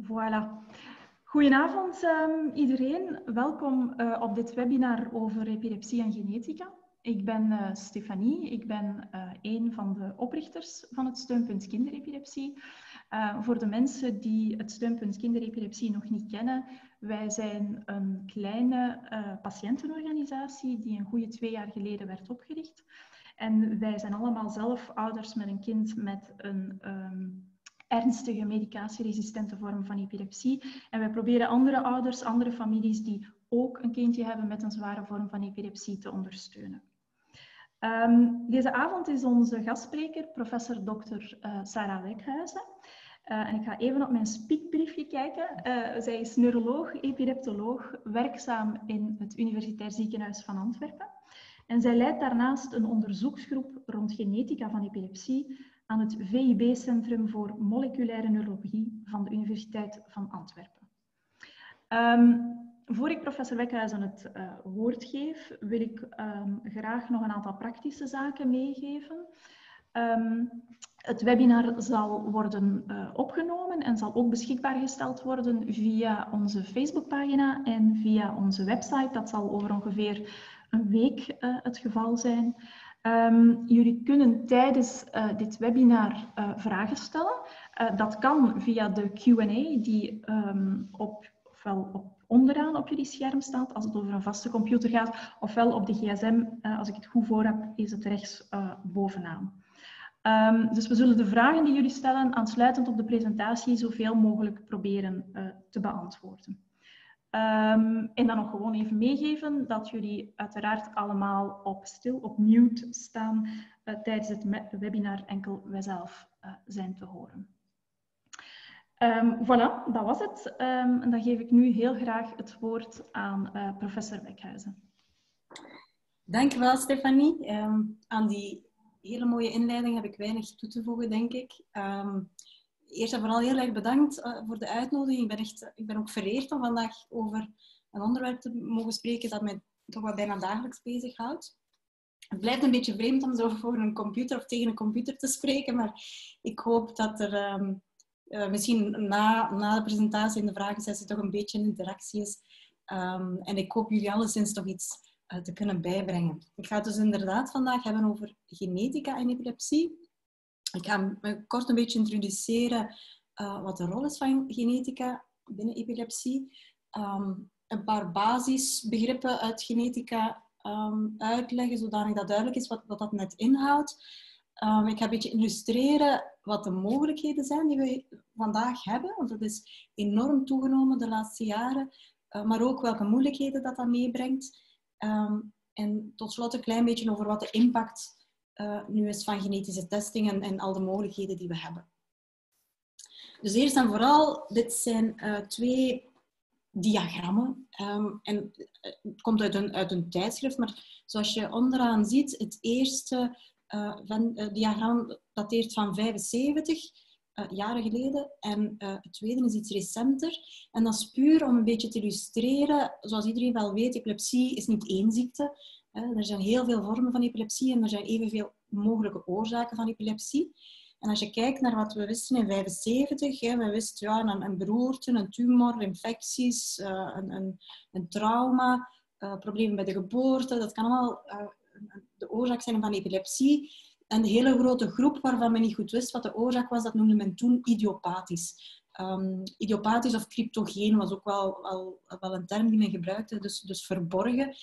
Voilà. Goedenavond um, iedereen. Welkom uh, op dit webinar over epilepsie en genetica. Ik ben uh, Stefanie, ik ben uh, een van de oprichters van het steunpunt kinderepilepsie. voor de mensen die het steunpunt kinderepilepsie nog niet kennen, wij zijn een kleine patiëntenorganisatie die een goede twee jaar geleden werd opgericht. En wij zijn allemaal zelf ouders met een kind met een um, ernstige medicatieresistente vorm van epilepsie. En wij proberen andere ouders, andere families die ook een kindje hebben met een zware vorm van epilepsie te ondersteunen. Um, deze avond is onze gastspreker professor Dr. Uh, Sarah Wekhuizen. Uh, en ik ga even op mijn speakbriefje kijken. Uh, zij is neuroloog, epileptoloog, werkzaam in het Universitair Ziekenhuis van Antwerpen. En zij leidt daarnaast een onderzoeksgroep rond genetica van epilepsie aan het VIB-centrum voor moleculaire neurologie van de Universiteit van Antwerpen. Um, voor ik professor Wekhuizen het uh, woord geef, wil ik um, graag nog een aantal praktische zaken meegeven. Um, het webinar zal worden uh, opgenomen en zal ook beschikbaar gesteld worden via onze Facebookpagina en via onze website. Dat zal over ongeveer een week uh, het geval zijn. Um, jullie kunnen tijdens uh, dit webinar uh, vragen stellen. Uh, dat kan via de Q&A die um, op, ofwel op onderaan op jullie scherm staat als het over een vaste computer gaat, ofwel op de gsm, als ik het goed voor heb, is het rechts bovenaan. Um, dus we zullen de vragen die jullie stellen aansluitend op de presentatie zoveel mogelijk proberen te beantwoorden. Um, en dan nog gewoon even meegeven dat jullie uiteraard allemaal op stil, op mute staan uh, tijdens het webinar enkel wijzelf uh, zijn te horen. Um, voilà, dat was het. Um, en dan geef ik nu heel graag het woord aan uh, professor Wekhuizen. Dankjewel Stefanie. aan die hele mooie inleiding heb ik weinig toe te voegen, denk ik eerst en vooral heel erg bedankt uh, voor de uitnodiging. Ik ben, echt, ik ben ook vereerd om vandaag over een onderwerp te mogen spreken dat mij toch wel bijna dagelijks bezighoudt. Het blijft een beetje vreemd om zo voor een computer of tegen een computer te spreken, maar ik hoop dat er um, uh, misschien na, na de presentatie en de vragensessie toch een beetje interactie is. Um, en ik hoop jullie alleszins toch iets uh, te kunnen bijbrengen. Ik ga het dus inderdaad vandaag hebben over genetica en epilepsie. Ik ga me kort een beetje introduceren uh, wat de rol is van genetica binnen epilepsie. Um, een paar basisbegrippen uit genetica um, uitleggen, zodanig dat duidelijk is wat, wat dat net inhoudt. Um, ik ga een beetje illustreren wat de mogelijkheden zijn die we vandaag hebben, want dat is enorm toegenomen de laatste jaren, uh, maar ook welke moeilijkheden dat dat meebrengt. en tot slot een klein beetje over wat de impact uh, nu is van genetische testing en, en, al de mogelijkheden die we hebben. Dus eerst en vooral, dit zijn uh, twee diagrammen. Um, en eh, het komt uit een, uit een tijdschrift, maar zoals je onderaan ziet, het eerste van, diagram dateert van 75 jaren geleden en het tweede is iets recenter. En dat is puur om een beetje te illustreren, zoals iedereen wel weet, epilepsie is niet één ziekte. Er zijn heel veel vormen van epilepsie en er zijn evenveel mogelijke oorzaken van epilepsie. En als je kijkt naar wat we wisten in 75, hè, we wisten ja, een, beroerte, een tumor, infecties, uh, een, een, een, trauma, uh, problemen bij de geboorte. Dat kan allemaal uh, de oorzaak zijn van epilepsie. En hele grote groep waarvan men niet goed wist wat de oorzaak was, dat noemde men toen idiopathisch. Um, idiopathisch of cryptogeen was ook wel, wel, wel, een term die men gebruikte, dus, dus verborgen.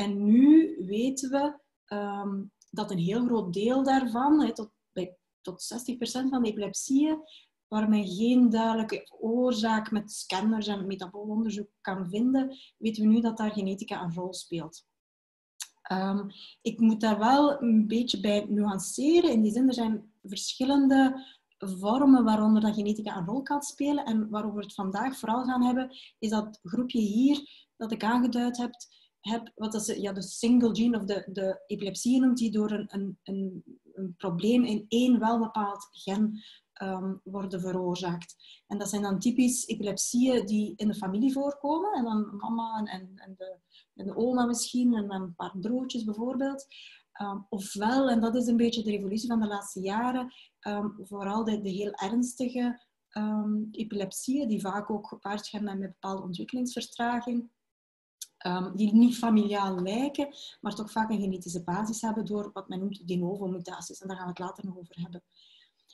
En nu weten we um, dat een heel groot deel daarvan, tot, bij, tot 60% van de epilepsieën, waar men geen duidelijke oorzaak met scanners en metaboolonderzoek kan vinden, weten we nu dat daar genetica een rol speelt. Um, ik moet daar wel een beetje bij nuanceren. In die zin, er zijn verschillende vormen waaronder dat genetica een rol kan spelen. En waarover we het vandaag vooral gaan hebben, is dat groepje hier dat ik aangeduid heb, heb wat dat ze ja, de single gene of de, de epilepsie noemt, die door een, een, een, een probleem in één welbepaald gen um, worden veroorzaakt. En dat zijn dan typisch epilepsieën die in de familie voorkomen. En dan mama en, en, en, de, en de oma misschien, en een paar broodjes bijvoorbeeld. Um, ofwel, en dat is een beetje de revolutie van de laatste jaren, um, vooral de, de heel ernstige um, epilepsieën, die vaak ook gepaard gaan met bepaalde ontwikkelingsvertraging. Um, die niet familiaal lijken, maar toch vaak een genetische basis hebben door wat men noemt de novo mutaties. En daar gaan we het later nog over hebben.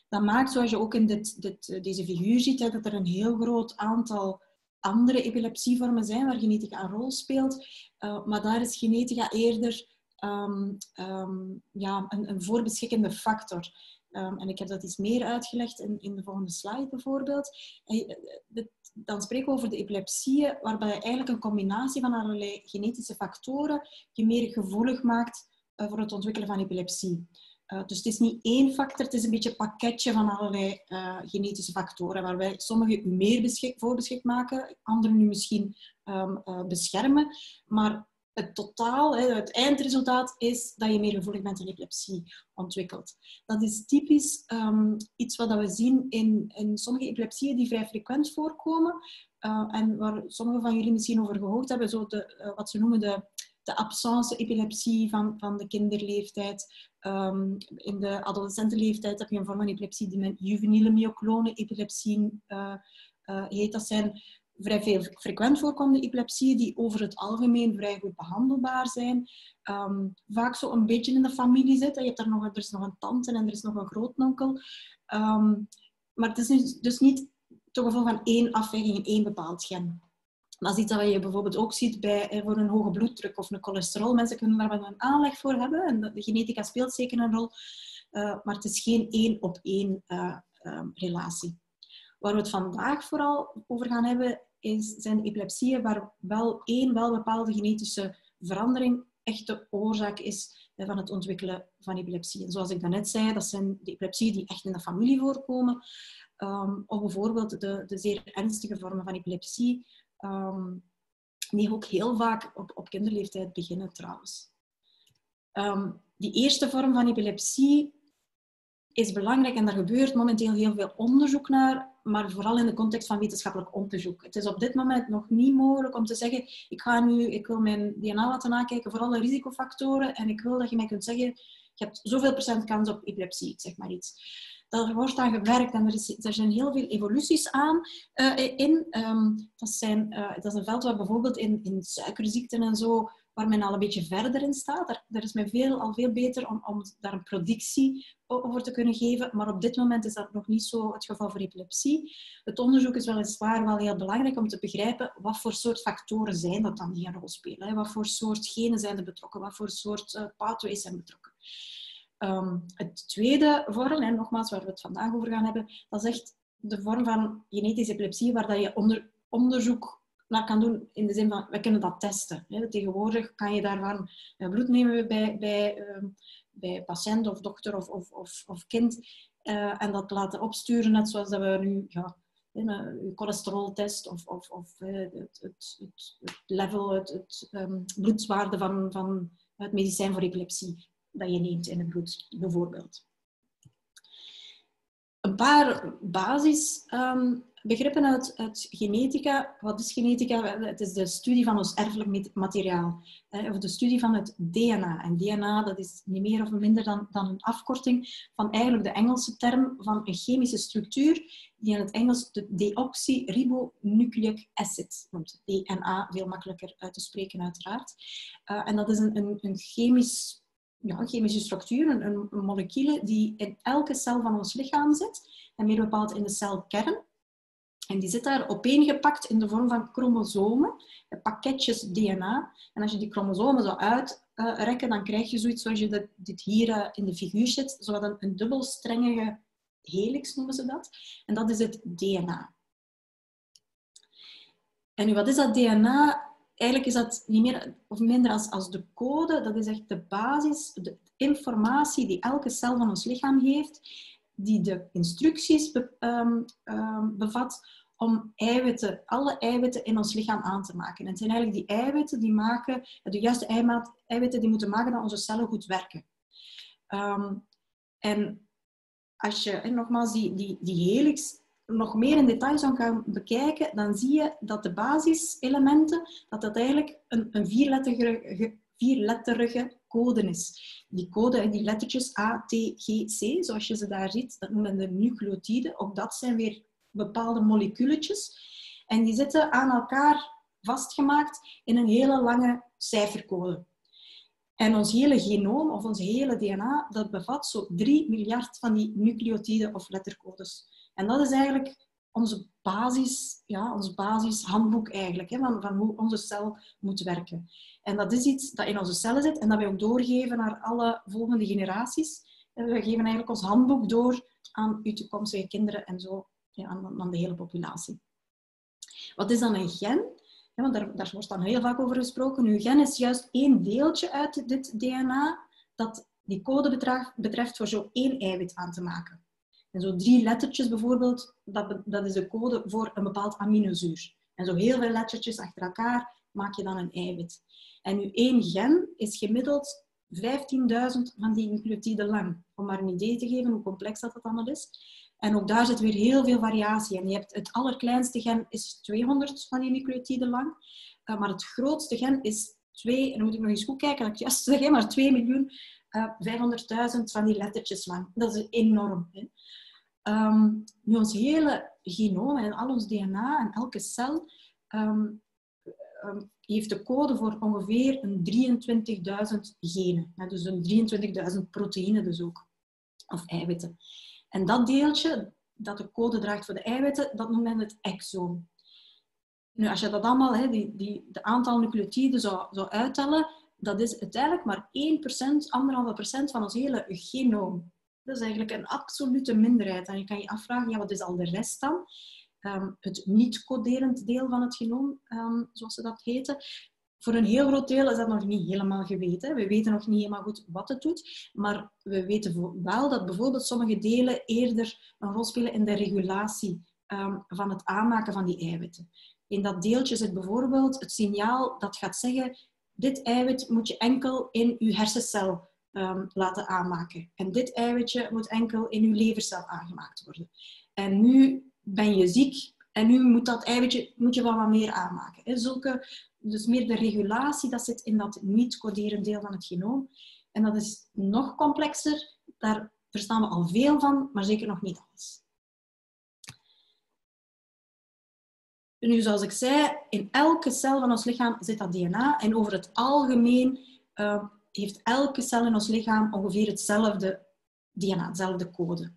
Dat maakt, zoals je ook in dit, dit, deze figuur ziet, hè, dat er een heel groot aantal andere epilepsievormen zijn waar genetica een rol speelt. Uh, maar daar is genetica eerder um, um, ja, een, een voorbeschikkende factor. Um, en ik heb dat iets meer uitgelegd in, in de volgende slide bijvoorbeeld. En, dan spreken we over de epilepsieën, waarbij eigenlijk een combinatie van allerlei genetische factoren je meer gevoelig maakt uh, voor het ontwikkelen van epilepsie. Uh, dus het is niet één factor, het is een beetje een pakketje van allerlei genetische factoren, waarbij sommige u meer beschik, voorbeschikt maken, andere nu misschien um, beschermen. Maar het totaal, het eindresultaat is dat je meer gevoelig bent aan epilepsie ontwikkelt. Dat is typisch um, iets wat we zien in, in sommige epilepsieën die vrij frequent voorkomen. Uh, en waar sommigen van jullie misschien over gehoord hebben, zo de, uh, wat ze noemen de, de absence-epilepsie van, van de kinderleeftijd. Um, in de adolescentenleeftijd heb je een vorm van epilepsie die men juveniele myoclone-epilepsie uh, heet. Dat zijn vrij veel frequent voorkomende epilepsieën die over het algemeen vrij goed behandelbaar zijn. Um, vaak zo een beetje in de familie zitten. Je hebt er, nog, er nog een tante en er is nog een grootnonkel. Um, maar het is dus niet toch gevolg van één afwijking in één bepaald gen. Dat is iets dat je bijvoorbeeld ook ziet bij, eh, voor een hoge bloeddruk of een cholesterol. Mensen kunnen daar wel een aanleg voor hebben en de genetica speelt zeker een rol. Uh, maar het is geen één op één uh, um, relatie. Waar we het vandaag vooral over gaan hebben, zijn epilepsieën waar wel één wel bepaalde genetische verandering echt de oorzaak is van het ontwikkelen van epilepsie. En zoals ik daarnet zei, dat zijn de epilepsieën die echt in de familie voorkomen. Um, of bijvoorbeeld de, de zeer ernstige vormen van epilepsie, um, die ook heel vaak op, op kinderleeftijd beginnen trouwens. Um, die eerste vorm van epilepsie is belangrijk en daar gebeurt momenteel heel veel onderzoek naar, maar vooral in de context van wetenschappelijk onderzoek. Het is op dit moment nog niet mogelijk om te zeggen, ik ga nu, ik wil mijn DNA laten nakijken voor alle risicofactoren en ik wil dat je mij kunt zeggen, je hebt zoveel procent kans op epilepsie, zeg maar iets. Daar wordt aan gewerkt en er, er zijn heel veel evoluties aan uh, in. Um, dat, zijn, uh, dat is een veld waar bijvoorbeeld in, in suikerziekten en zo waar men al een beetje verder in staat. Daar, is men veel, al veel beter om, om daar een predictie over te kunnen geven. Maar op dit moment is dat nog niet zo het geval voor epilepsie. Het onderzoek is weliswaar wel heel belangrijk om te begrijpen wat voor soort factoren zijn dat dan die een rol spelen. Hè? Wat voor soort genen zijn er betrokken? Wat voor soort uh, pathways zijn betrokken? Um, het tweede vorm, en nogmaals waar we het vandaag over gaan hebben, dat is echt de vorm van genetische epilepsie waar dat je onder, onderzoek naar kan doen in de zin van, we kunnen dat testen. Tegenwoordig kan je daarvan eh, bloed nemen bij, bij, uh, bij patiënt of dokter of, of, of, of kind uh, en dat laten opsturen, net zoals dat we nu ja, een cholesteroltest of, of, of uh, het, het, het, level, het, het um, bloedzwaarde van, van het medicijn voor epilepsie dat je neemt in het bloed, bijvoorbeeld. Een paar basis um, begrippen uit, uit, genetica. Wat is genetica? Het is de studie van ons erfelijk materiaal. Of de studie van het DNA. En DNA dat is niet meer of minder dan, dan een afkorting van eigenlijk de Engelse term van een chemische structuur die in het Engels de deoxyribonucleic acid noemt. DNA, veel makkelijker uit te spreken uiteraard. Uh, en dat is een, een, een chemisch ja, chemische structuur, een, een die in elke cel van ons lichaam zit, en meer bepaald in de celkern. En die zit daar opeengepakt in de vorm van chromosomen, pakketjes DNA. En als je die chromosomen zo uitrekken, dan krijg je zoiets zoals je dit hier eh, in de figuur zit, zo een, een dubbelstrengige helix noemen ze dat. En dat is het DNA. En nu, wat is dat DNA? Eigenlijk is dat niet meer of minder als, als de code. Dat is echt de basis, de informatie die elke cel van ons lichaam heeft die de instructies ehm, ehm, bevat om eiwitten, alle eiwitten in ons lichaam aan te maken. En het zijn eigenlijk die eiwitten die maken, de juiste eiwitten die moeten maken dat onze cellen goed werken. Ehm, en als je nogmaals die, die, die helix nog meer in detail zou gaan bekijken, dan zie je dat de basiselementen, dat dat eigenlijk een, een vierletterige, vierletterige code is. Die code, die lettertjes A, T, G, C, zoals je ze daar ziet, dat noemen de nucleotiden. Ook dat zijn weer bepaalde moleculetjes. En die zitten aan elkaar vastgemaakt in een hele lange cijfercode. En ons hele genoom of ons hele DNA, dat bevat zo 3 miljard van die nucleotiden of lettercodes. En dat is eigenlijk onze basis, ja, ons basishandboek eigenlijk, hè, van, van hoe onze cel moet werken. En dat is iets dat in onze cellen zit en dat wij ook doorgeven naar alle volgende generaties. En we geven eigenlijk ons handboek door aan uw toekomstige kinderen en zo ja, aan, aan de hele populatie. Wat is dan een gen? Want daar, daar, wordt dan heel vaak over gesproken. Uw gen is juist één deeltje uit dit DNA dat die code betreft voor zo één eiwit aan te maken. En zo drie lettertjes bijvoorbeeld, dat, dat is de code voor een bepaald aminozuur. En zo heel veel lettertjes achter elkaar maak je dan een eiwit. En uw één gen is gemiddeld 15.000 van die nucleotiden lang. Om maar een idee te geven hoe complex dat, dat allemaal is. En ook daar zit weer heel veel variatie in. Je hebt het allerkleinste gen is 200 van die nucleotiden lang. Uh, maar het grootste gen is 2, en dan moet ik nog eens goed kijken dat ik juist zeg, maar 2 miljoen uh, 500.000 van die lettertjes lang. Dat is enorm. Hè. Nu ons hele genoom en al ons DNA en elke cel um, um, heeft de code voor ongeveer een 23.000 genen. dus een 23.000 proteïnen dus ook. Of eiwitten. En dat deeltje dat de code draagt voor de eiwitten, dat noemt men het exoom. Nu, als je dat allemaal, die, de aantal nucleotiden zou, zou uittellen, dat is uiteindelijk maar 1%, 1,5% van ons hele genoom. Dat is eigenlijk een absolute minderheid. En je kan je afvragen, ja, wat is al de rest dan? Ehm, het niet-coderend deel van het genoom, ehm, zoals ze dat heten. Voor een heel groot deel is dat nog niet helemaal geweten. We weten nog niet helemaal goed wat het doet, maar we weten wel dat bijvoorbeeld sommige delen eerder een rol spelen in de regulatie ehm, van het aanmaken van die eiwitten. In dat deeltje zit bijvoorbeeld het signaal dat gaat zeggen: dit eiwit moet je enkel in je hersencel um, laten aanmaken. En dit eiwitje moet enkel in uw levercel aangemaakt worden. En nu ben je ziek en nu moet dat eiwitje moet je wel wat meer aanmaken. Dus meer de regulatie, dat zit in dat niet-coderend deel van het genoom. En dat is nog complexer. Daar verstaan we al veel van, maar zeker nog niet alles. Nu, zoals ik zei, in elke cel van ons lichaam zit dat DNA. En over het algemeen uh, heeft elke cel in ons lichaam ongeveer hetzelfde DNA, hetzelfde code.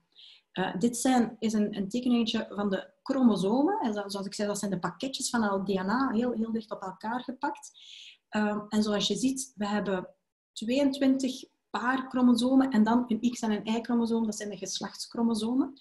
Uh, dit zijn, is een, een tekeningetje van de chromosomen. En zoals ik zei, dat zijn de pakketjes van het DNA, heel, heel dicht op elkaar gepakt. Uh, en zoals je ziet, we hebben 22 paar chromosomen en dan een X- en een Y-chromosoom, dat zijn de geslachtschromosomen.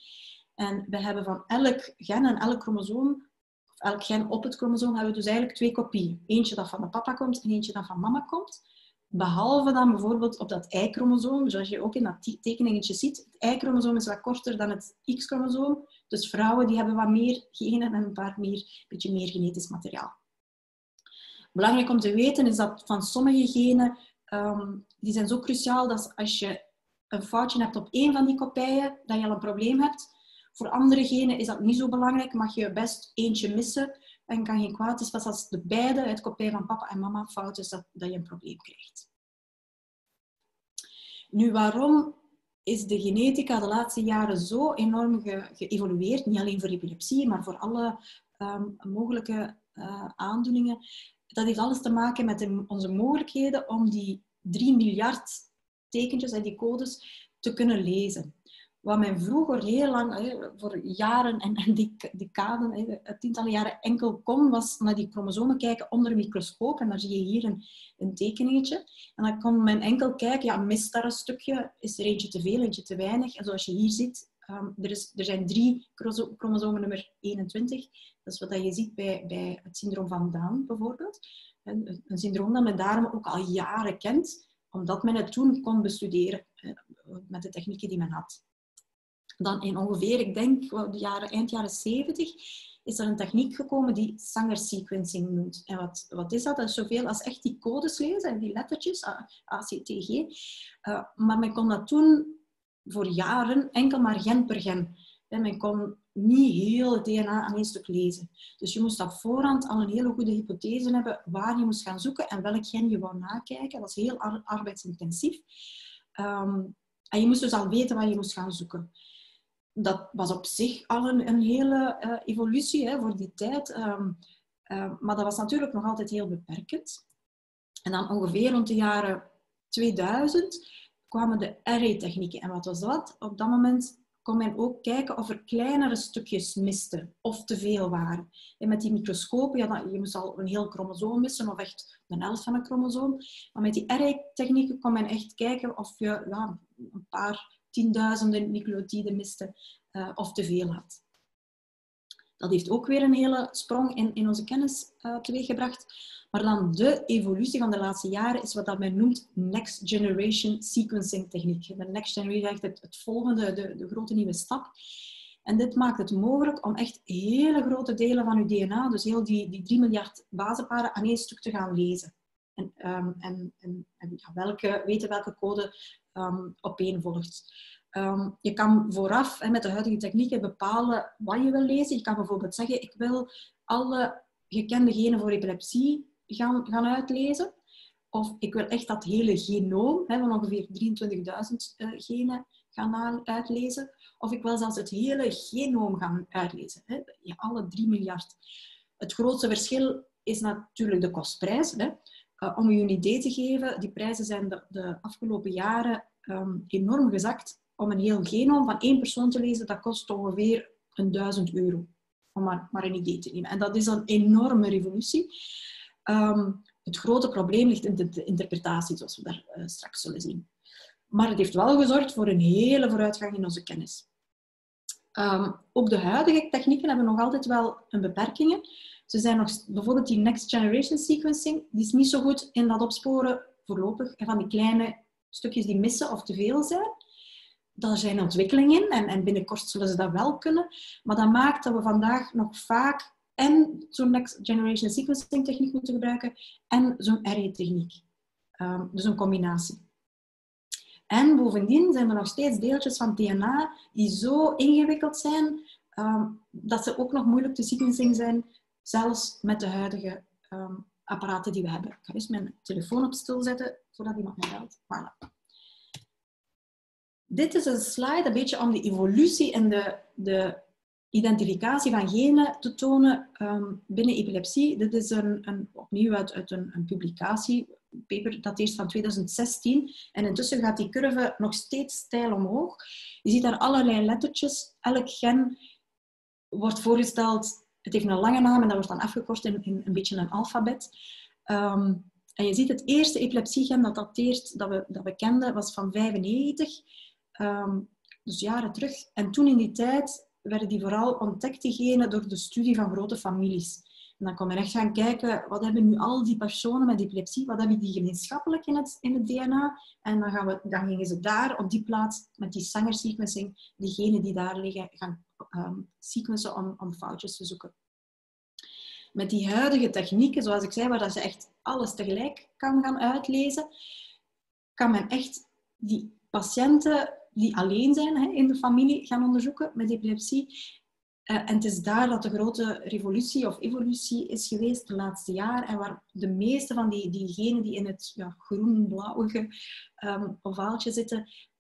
En we hebben van elk gen en elk chromosoom, of elk gen op het chromosoom, hebben we dus eigenlijk twee kopieën. Eentje dat van de papa komt en eentje dat van mama komt. Behalve dan bijvoorbeeld op dat Y-chromosoom, zoals je ook in dat tekeningetje ziet. Het Y-chromosoom is wat korter dan het X-chromosoom. Dus vrouwen die hebben wat meer genen en een paar meer, beetje meer genetisch materiaal. Belangrijk om te weten is dat van sommige genen, um, die zijn zo cruciaal dat als je een foutje hebt op één van die kopijen, dat je al een probleem hebt. Voor andere genen is dat niet zo belangrijk, mag je best eentje missen en kan geen kwaad. is pas als de beide, het kopij van papa en mama, fout is, dat, dat je een probleem krijgt. Nu, waarom is de genetica de laatste jaren zo enorm ge geëvolueerd? Niet alleen voor epilepsie, maar voor alle um, mogelijke uh, aandoeningen. Dat heeft alles te maken met de, onze mogelijkheden om die 3 miljard tekentjes en die codes te kunnen lezen. Wat men vroeger heel lang, voor jaren en, en decaden, tientallen jaren enkel kon, was naar die chromosomen kijken onder een microscoop. En daar zie je hier een, een tekeningetje. En dan kon men enkel kijken, ja, mist daar een stukje? Is er eentje te veel, eentje te weinig? En zoals je hier ziet, um, er, is, er zijn drie chromosomen nummer 21. Dat is wat je ziet bij, bij het syndroom van Down bijvoorbeeld. Een syndroom dat men daarom ook al jaren kent, omdat men het toen kon bestuderen met de technieken die men had. Dan in ongeveer, ik denk, de jaren, eind jaren 70, is er een techniek gekomen die Sanger sequencing noemt. En wat, wat is dat? Dat is zoveel als echt die codes lezen, die lettertjes, ACTG. Uh, maar men kon dat toen voor jaren enkel maar gen per gen. En men kon niet heel het DNA aan één stuk lezen. Dus je moest op voorhand al een hele goede hypothese hebben waar je moest gaan zoeken en welk gen je wou nakijken. Dat is heel arbeidsintensief. Um, en je moest dus al weten waar je moest gaan zoeken. Dat was op zich al een, een hele uh, evolutie hè, voor die tijd. Um, uh, maar dat was natuurlijk nog altijd heel beperkend. En dan ongeveer rond de jaren 2000 kwamen de array-technieken. En wat was dat? Op dat moment kon men ook kijken of er kleinere stukjes misten of te veel waren. En met die microscopen, ja, je moest al een heel chromosoom missen of echt de helft van een chromosoom. Maar met die array-technieken kon men echt kijken of je ja, een paar tienduizenden nucleotiden miste uh, of te veel had. Dat heeft ook weer een hele sprong in, in onze kennis uh, teweeggebracht. Maar dan de evolutie van de laatste jaren is wat dat men noemt Next Generation Sequencing Techniek. De Next Generation is echt het, volgende, de, de grote nieuwe stap. En dit maakt het mogelijk om echt hele grote delen van uw DNA, dus heel die, die 3 miljard basenparen, aan één stuk te gaan lezen. En, um, en, en, en welke, weten welke code um, opeenvolgt. Um, je kan vooraf met de huidige technieken bepalen wat je wil lezen. Je kan bijvoorbeeld zeggen, ik wil alle gekende genen voor epilepsie gaan, gaan uitlezen. Of ik wil echt dat hele genoom van ongeveer 23.000 uh, eh, genen gaan uitlezen. Of ik wil zelfs het hele genoom gaan uitlezen. Alle 3 miljard. Het grootste verschil is natuurlijk de kostprijs. Uh, om u een idee te geven, die prijzen zijn de, de afgelopen jaren um, enorm gezakt. Om een heel genoom van één persoon te lezen, dat kost ongeveer een duizend euro. Om maar, maar een idee te nemen. En dat is een enorme revolutie. Um, het grote probleem ligt in de, interpretatie, zoals we daar uh, straks zullen zien. Maar het heeft wel gezorgd voor een hele vooruitgang in onze kennis. Um, ook de huidige technieken hebben nog altijd wel een beperkingen. Ze zijn nog, bijvoorbeeld die next generation sequencing, die is niet zo goed in dat opsporen voorlopig van die kleine stukjes die missen of te veel zijn. Daar zijn ontwikkelingen in en, en binnenkort zullen ze dat wel kunnen. Maar dat maakt dat we vandaag nog vaak en zo'n next generation sequencing techniek moeten gebruiken en zo'n array-techniek. Um, dus een combinatie. En bovendien zijn er nog steeds deeltjes van DNA die zo ingewikkeld zijn um, dat ze ook nog moeilijk te sequencing zijn, zelfs met de huidige um, apparaten die we hebben. Ik ga eens mijn telefoon op stil zetten, zodat iemand me belt. Voilà. Dit is een slide een beetje om de evolutie en de, de identificatie van genen te tonen um, binnen epilepsie. Dit is een, een opnieuw uit, uit een, een, publicatie, paper dat van 2016. En intussen gaat die curve nog steeds steil omhoog. Je ziet daar allerlei lettertjes. Elk gen wordt voorgesteld, het heeft een lange naam en dat wordt dan afgekort in, een beetje een alfabet. Um, en je ziet het eerste epilepsiegen dat dateert, dat we, dat we kenden, was van 95. Um, ehm, dus jaren terug. En toen in die tijd werden die vooral ontdekt, diegene, door de studie van grote families. En dan kon men echt gaan kijken, wat hebben nu al die personen met epilepsie, wat hebben die gemeenschappelijk in het, in het DNA? En dan, gaan we, dan gingen ze daar, op die plaats, met die Sanger sequencing, diegenen die daar liggen, gaan um, sequencen om, om foutjes te zoeken. Met die huidige technieken, zoals ik zei, waar dat je echt alles tegelijk kan gaan uitlezen, kan men echt die patiënten die alleen zijn in de familie gaan onderzoeken met epilepsie. Uh, en het is daar dat de grote revolutie of evolutie is geweest de laatste jaren. En waar de meeste van die, diegenen die in het ja, groen-blauwige um, ovaaltje zitten,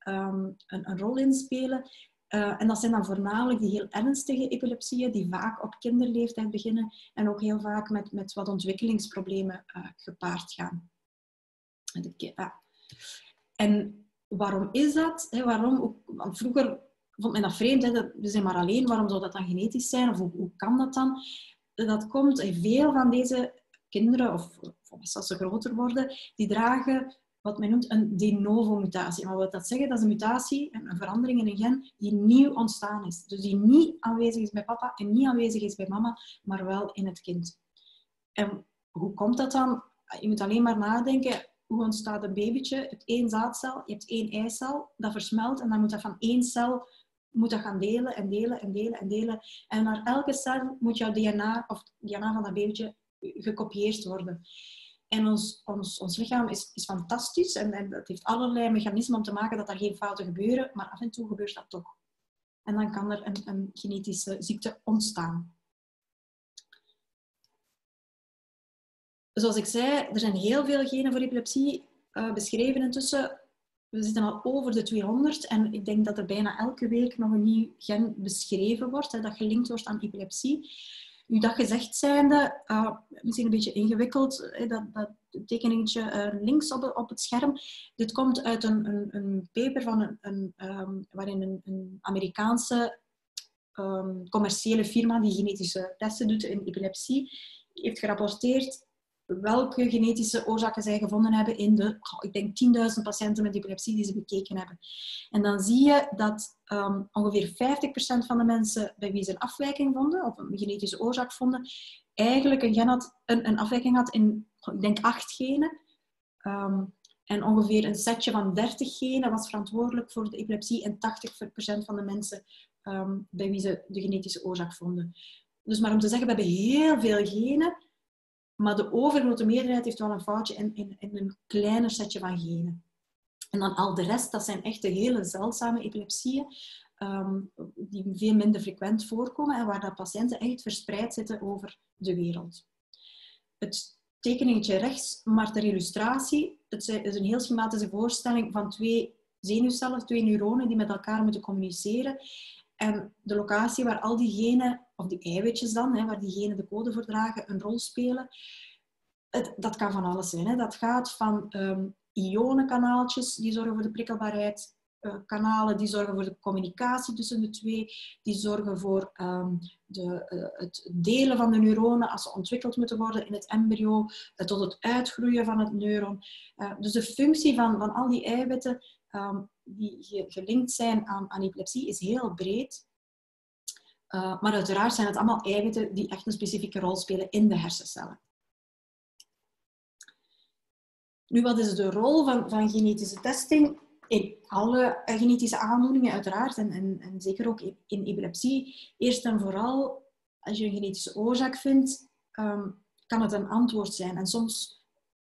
um, een, een, rol in spelen. Uh, en dat zijn dan voornamelijk die heel ernstige epilepsieën, die vaak op kinderleeftijd beginnen en ook heel vaak met, met wat ontwikkelingsproblemen uh, gepaard gaan. En waarom is dat? Waarom, want vroeger vond men dat vreemd, hè, we zijn maar alleen, waarom zou dat dan genetisch zijn? Of hoe, kan dat dan? Dat komt, veel van deze kinderen, of, of als ze groter worden, die dragen wat men noemt een de novo mutatie. Maar wat dat zeggen, dat is een mutatie, een verandering in een gen die nieuw ontstaan is. Dus die niet aanwezig is bij papa en niet aanwezig is bij mama, maar wel in het kind. En hoe komt dat dan? Je moet alleen maar nadenken, hoe ontstaat een babytje? Je hebt één zaadcel, je hebt één eicel, dat versmelt en dan moet dat van één cel moet dat gaan delen en delen en delen en delen. En naar elke cel moet jouw DNA of DNA van dat babytje gekopieerd worden. En ons, ons, ons lichaam is, is fantastisch en, en het heeft allerlei mechanismen om te maken dat er geen fouten gebeuren, maar af en toe gebeurt dat toch. En dan kan er een, een genetische ziekte ontstaan. zoals ik zei, er zijn heel veel genen voor epilepsie uh, beschreven intussen. We zitten al over de 200 en ik denk dat er bijna elke week nog een nieuw gen beschreven wordt, hè, dat gelinkt wordt aan epilepsie. Nu dat gezegd zijnde, uh, misschien een beetje ingewikkeld, dat, dat tekeningetje uh, links op, het scherm. Dit komt uit een, een, een paper van een, een um, waarin een, Amerikaanse um, commerciële firma die genetische testen doet in epilepsie, heeft gerapporteerd welke genetische oorzaken zij gevonden hebben in de, ik denk, 10.000 patiënten met epilepsie die ze bekeken hebben. En dan zie je dat um, ongeveer 50% van de mensen bij wie ze een afwijking vonden, of een genetische oorzaak vonden, eigenlijk een, gen had, een, een afwijking had in, ik denk, 8 genen. Um, en ongeveer een setje van 30 genen was verantwoordelijk voor de epilepsie en 80% van de mensen um, bij wie ze de genetische oorzaak vonden. Dus maar om te zeggen, we hebben heel veel genen, maar de overgrote meerderheid heeft wel een foutje in, in, in een kleiner setje van genen. En dan al de rest, dat zijn echt de hele zeldzame epilepsieën, um, die veel minder frequent voorkomen en waar dat patiënten echt verspreid zitten over de wereld. Het tekeningetje rechts maar ter illustratie. Het is een heel schematische voorstelling van twee zenuwcellen, twee neuronen die met elkaar moeten communiceren. En de locatie waar al die genen, of die eiwitjes dan, hè, waar die genen de code voor dragen, een rol spelen, het, dat kan van alles zijn. Hè. Dat gaat van um, ionenkanaaltjes, die zorgen voor de prikkelbaarheid, uh, kanalen die zorgen voor de communicatie tussen de twee, die zorgen voor um, de, uh, het delen van de neuronen als ze ontwikkeld moeten worden in het embryo, uh, tot het uitgroeien van het neuron. dus de functie van, van al die eiwitten um, die gelinkt zijn aan, aan epilepsie is heel breed. Uh, maar uiteraard zijn het allemaal eiwitten die echt een specifieke rol spelen in de hersencellen. Nu, wat is de rol van, van genetische testing? In alle genetische aandoeningen uiteraard, en, en, zeker ook in, epilepsie. Eerst en vooral, als je een genetische oorzaak vindt, um, kan het een antwoord zijn. En soms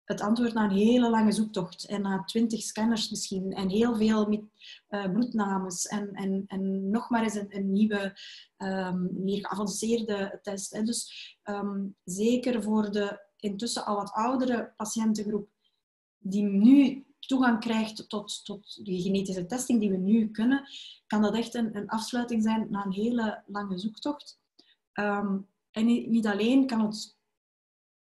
het antwoord na een hele lange zoektocht en na twintig scanners misschien en heel veel met, uh, bloednames en, en, en nog maar eens een, een nieuwe, um, meer geavanceerde test. Hè. Dus um, zeker voor de intussen al wat oudere patiëntengroep die nu toegang krijgt tot, tot de genetische testing die we nu kunnen, kan dat echt een, een afsluiting zijn na een hele lange zoektocht. Um, en niet alleen kan het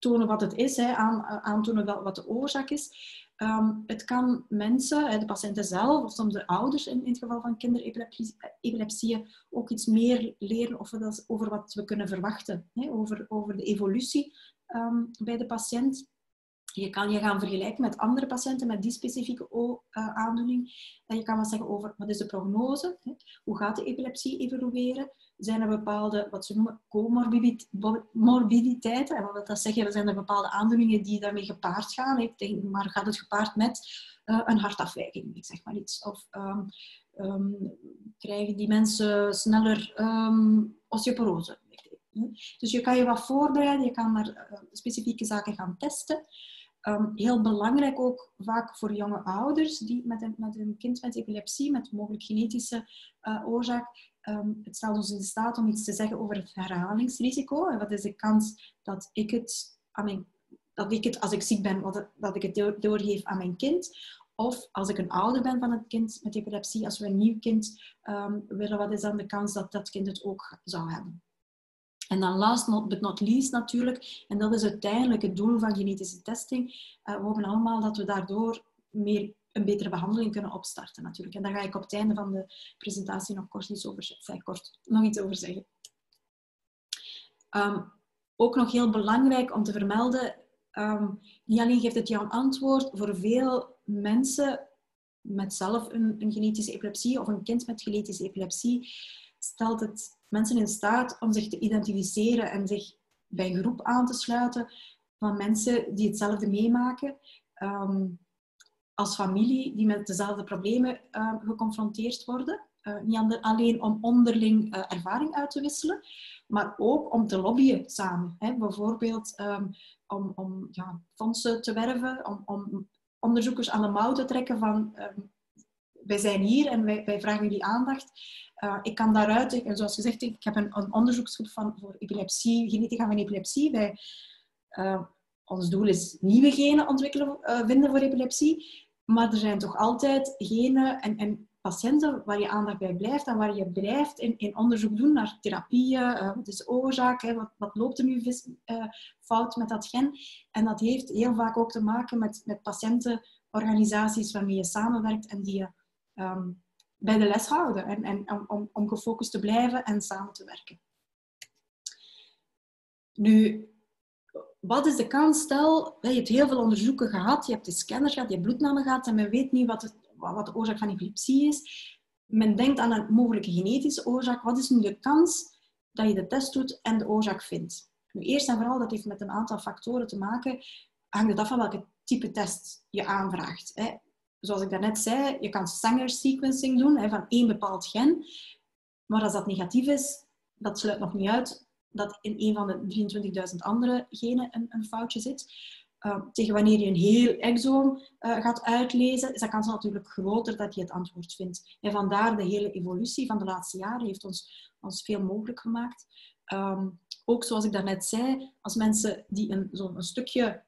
tonen wat het is, hè, aan, aantonen wat de oorzaak is. Um, het kan mensen, de patiënten zelf, of soms de ouders in, het geval van kinderepilepsieën, ook iets meer leren over, wat we kunnen verwachten, hè, over, over de evolutie um, bij de patiënt. Je kan je gaan vergelijken met andere patiënten met die specifieke uh, aandoening. En je kan wat zeggen over wat is de prognose, hè? hoe gaat de epilepsie evolueren, zijn er bepaalde, wat ze noemen, comorbiditeiten. En wat wil dat zeggen? Zijn er bepaalde aandoeningen die daarmee gepaard gaan? Ik denk, maar gaat het gepaard met uh, een hartafwijking, zeg maar iets? Of um, um, krijgen die mensen sneller um, osteoporose? Dus je kan je wat voorbereiden, je kan naar uh, specifieke zaken gaan testen. Heel belangrijk ook vaak voor jonge ouders die met een, met kind met epilepsie, met mogelijk genetische uh, oorzaak, um, het stelt ons in staat om iets te zeggen over het herhalingsrisico. En wat is de kans dat ik het, aan mijn, dat het als ik ziek ben, dat ik het doorgeef aan mijn kind? Of als ik een ouder ben van het kind met epilepsie, als we een nieuw kind um, willen, wat is dan de kans dat dat kind het ook zou hebben? En dan last but not least natuurlijk, en dat is uiteindelijk het doel van genetische testing, uh, we hopen allemaal dat we daardoor meer een betere behandeling kunnen opstarten natuurlijk. En daar ga ik op het einde van de presentatie nog kort iets over, nog iets over zeggen. Um, ook nog heel belangrijk om te vermelden, um, niet alleen geeft het jou een antwoord, voor veel mensen met zelf een, een genetische epilepsie of een kind met genetische epilepsie, stelt het mensen in staat om zich te identificeren en zich bij een groep aan te sluiten van mensen die hetzelfde meemaken. Um, als familie die met dezelfde problemen uh, geconfronteerd worden. Uh, niet alleen om onderling uh, ervaring uit te wisselen, maar ook om te lobbyen samen. Hè? Bijvoorbeeld um, om, om ja, fondsen te werven, om, om, onderzoekers aan de mouw te trekken van um, wij zijn hier en wij, wij vragen jullie aandacht. ik kan daaruit, en zoals gezegd, ik heb een, een onderzoeksgroep van, voor epilepsie, genetica van epilepsie. Ons doel is nieuwe genen ontwikkelen, vinden voor epilepsie. Maar er zijn toch altijd genen en, en patiënten waar je aandacht bij blijft en waar je blijft in, onderzoek doen naar therapieën, uh, wat is oorzaak, hè, wat, wat, loopt er nu uh, fout met dat gen. En dat heeft heel vaak ook te maken met, met patiëntenorganisaties waarmee je samenwerkt en die je um, bij de les houden en, en om, om gefocust te blijven en samen te werken. Nu, wat is de kans? Stel, je hebt heel veel onderzoeken gehad, je hebt de scanners gehad, je bloednamen gehad en men weet niet wat, het, wat de oorzaak van epilepsie is. Men denkt aan een mogelijke genetische oorzaak. Wat is nu de kans dat je de test doet en de oorzaak vindt? Nu, eerst en vooral, dat heeft met een aantal factoren te maken. Hangt het af van welke type test je aanvraagt. Hè. Zoals ik daarnet zei, je kan Sanger sequencing doen hè, van één bepaald gen. Maar als dat negatief is, dat sluit nog niet uit dat in een van de 23.000 andere genen een, een foutje zit. Uh, tegen wanneer je een heel exoom uh, gaat uitlezen, is de kans natuurlijk groter dat je het antwoord vindt. En vandaar de hele evolutie van de laatste jaren heeft ons, ons veel mogelijk gemaakt. Um, ook zoals ik daarnet zei, als mensen die een, zo'n stukje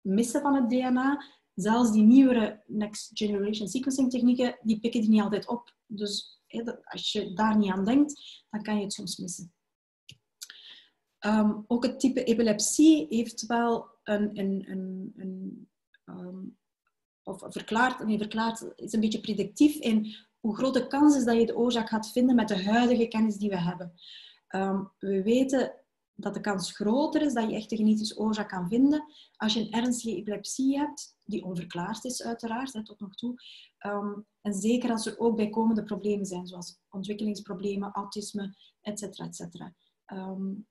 missen van het DNA, zelfs die nieuwere next generation sequencing technieken, die pikken die niet altijd op. Dus als je daar niet aan denkt, dan kan je het soms missen. Um, ook het type epilepsie heeft wel een, een, een, een um, of verklaart, nee, verklaart, is een beetje predictief in hoe groot de kans is dat je de oorzaak gaat vinden met de huidige kennis die we hebben. Um, we weten dat de kans groter is dat je echt de genetische oorzaak kan vinden als je een ernstige epilepsie hebt, die onverklaard is uiteraard, tot nog toe. En zeker als er ook bijkomende problemen zijn, zoals ontwikkelingsproblemen, autisme, etc. etc. Um,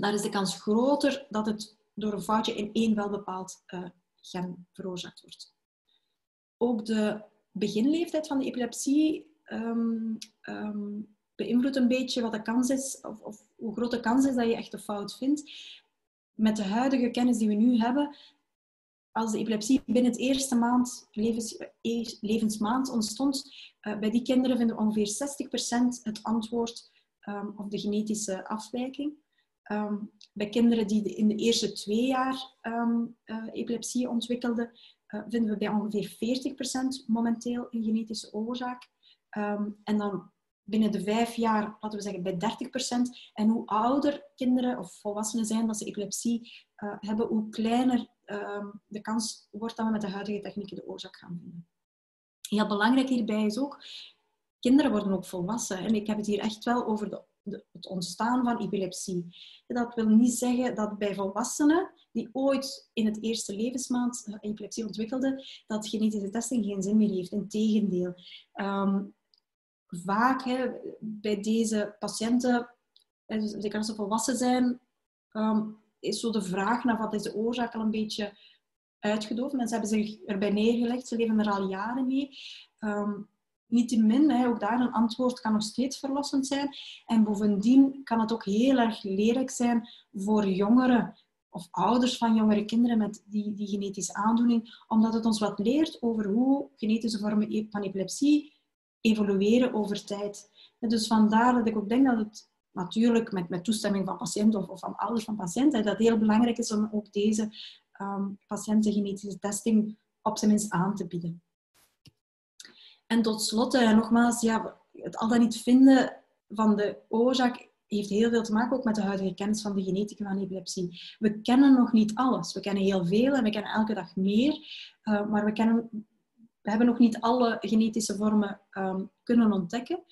daar is de kans groter dat het door een foutje in één wel bepaald uh, gen veroorzaakt wordt. Ook de beginleeftijd van de epilepsie um, um, beïnvloedt een beetje wat de kans is, of, of, hoe groot de kans is dat je echt een fout vindt. Met de huidige kennis die we nu hebben, als de epilepsie binnen het eerste maand, levens, e-, levensmaand ontstond, uh, bij die kinderen vinden ongeveer 60% het antwoord um, op de genetische afwijking. Um, bij kinderen die in de eerste twee jaar um, epilepsie ontwikkelden, uh, vinden we bij ongeveer 40% momenteel een genetische oorzaak. Um, en dan binnen de vijf jaar, laten we zeggen bij 30%. En hoe ouder kinderen of volwassenen zijn dat ze epilepsie uh, hebben, hoe kleiner de kans wordt dat we met de huidige technieken de oorzaak gaan vinden. Heel belangrijk hierbij is ook, kinderen worden ook volwassen. En ik heb het hier echt wel over de het ontstaan van epilepsie. Dat wil niet zeggen dat bij volwassenen die ooit in het eerste levensmaand epilepsie ontwikkelden, dat genetische testing geen zin meer heeft. Integendeel. Um, vaak hè, bij deze patiënten, zeker als ze volwassen zijn, um, is zo de vraag naar wat is de oorzaak al een beetje uitgedoofd. Mensen hebben zich erbij neergelegd, ze leven er al jaren mee. Um, Niettemin, hè, ook daar een antwoord kan nog steeds verlossend zijn. En bovendien kan het ook heel erg leerlijk zijn voor jongeren of ouders van jongere kinderen met die, die genetische aandoening, omdat het ons wat leert over hoe genetische vormen e-, van epilepsie evolueren over tijd. Dus vandaar dat ik ook denk dat het natuurlijk met, met toestemming van patiënten of, van ouders van patiënten, dat heel belangrijk is om ook deze um, patiënten genetische testing op zijn minst aan te bieden. En tot slot, en nogmaals, ja, het al dan niet vinden van de oorzaak heeft heel veel te maken ook met de huidige kennis van de genetica van epilepsie. We kennen nog niet alles. We kennen heel veel en we kennen elke dag meer. Uh, maar we, kennen, we hebben nog niet alle genetische vormen um, kunnen ontdekken.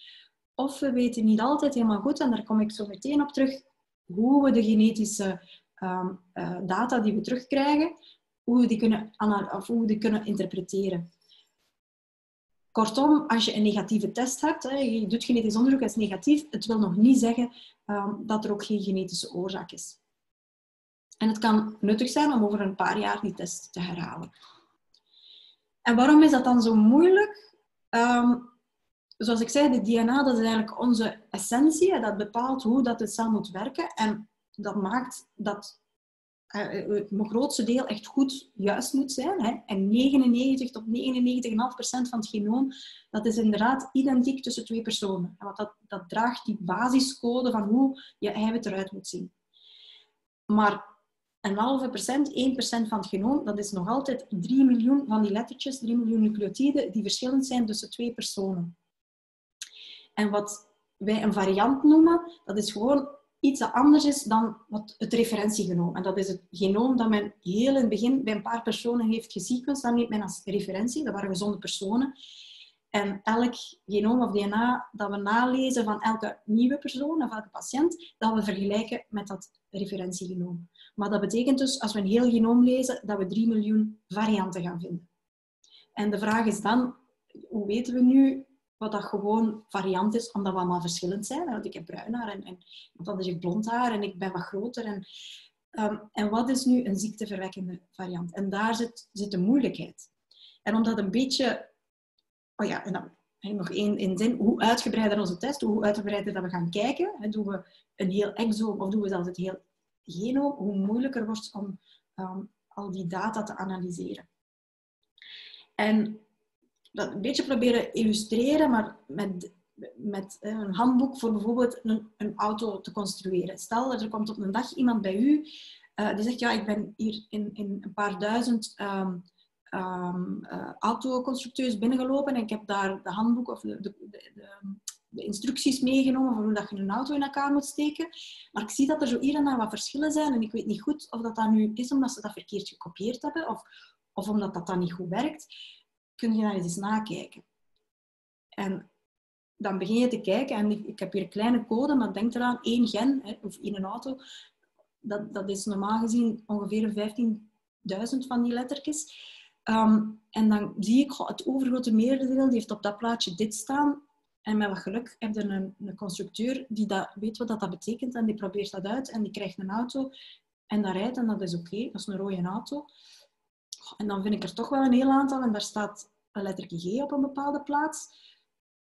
Of we weten niet altijd helemaal goed, en daar kom ik zo meteen op terug, hoe we de genetische um, uh, data die we terugkrijgen, hoe we die kunnen, hoe we die kunnen interpreteren. Kortom, als je een negatieve test hebt, je doet genetisch onderzoek, is negatief, het wil nog niet zeggen um, dat er ook geen genetische oorzaak is. En het kan nuttig zijn om over een paar jaar die test te herhalen. En waarom is dat dan zo moeilijk? Um, zoals ik zei, de DNA dat is eigenlijk onze essentie. Dat bepaalt hoe dat het cel moet werken. En dat maakt dat het grootste deel echt goed juist moet zijn. Hè. En 99 tot 99,5% van het genoom, dat is inderdaad identiek tussen twee personen. En wat dat, dat draagt die basiscode van hoe je eiwit eruit moet zien. Maar een halve procent, 1 procent van het genoom, dat is nog altijd 3 miljoen van die lettertjes, 3 miljoen nucleotiden, die verschillend zijn tussen twee personen. En wat wij een variant noemen, dat is gewoon iets dat anders is dan wat het referentiegenoom. En dat is het genoom dat men heel in het begin bij een paar personen heeft gesequenced. Dat neemt men als referentie. Dat waren gezonde personen. En elk genoom of DNA dat we nalezen van elke nieuwe persoon of elke patiënt, dat we vergelijken met dat referentiegenoom. Maar dat betekent dus, als we een heel genoom lezen, dat we 3 miljoen varianten gaan vinden. En de vraag is dan, hoe weten we nu wat dat gewoon variant is, omdat we allemaal verschillend zijn? Want ik heb bruin haar en, en blond haar en ik ben wat groter. En, um, en wat is nu een ziekteverwekkende variant? En daar zit, zit de moeilijkheid. En om dat een beetje... Oh ja, en dan nog één in zin. Hoe uitgebreider onze test, hoe uitgebreider dat we gaan kijken. Doen we een heel exoom of doen we zelfs het heel genoom, hoe moeilijker wordt om um, al die data te analyseren. En dat een beetje proberen illustreren, maar met, met eh, een handboek voor bijvoorbeeld een, een, auto te construeren. Stel dat er komt op een dag iemand bij u uh, die zegt, ja, ik ben hier in, in een paar duizend um, um, autoconstructeurs binnengelopen en ik heb daar de handboek of de, de, de, instructies meegenomen voor hoe dat je een auto in elkaar moet steken. Maar ik zie dat er zo hier en daar wat verschillen zijn en ik weet niet goed of dat, dat nu is omdat ze dat verkeerd gekopieerd hebben of, of omdat dat dan niet goed werkt kun je daar eens nakijken. En dan begin je te kijken, en ik, heb hier een kleine code, maar denk eraan, één gen, hè, of in een auto, dat, dat is normaal gezien ongeveer 15.000 van die lettertjes. Ehm, en dan zie ik, het overgrote merendeel die heeft op dat plaatje dit staan. En met wat geluk heb je een, een constructeur die dat, weet wat dat betekent en die probeert dat uit en die krijgt een auto en dat rijdt en dat is oké, dat is een rode auto. En dan vind ik er toch wel een heel aantal en daar staat een letter G op een bepaalde plaats.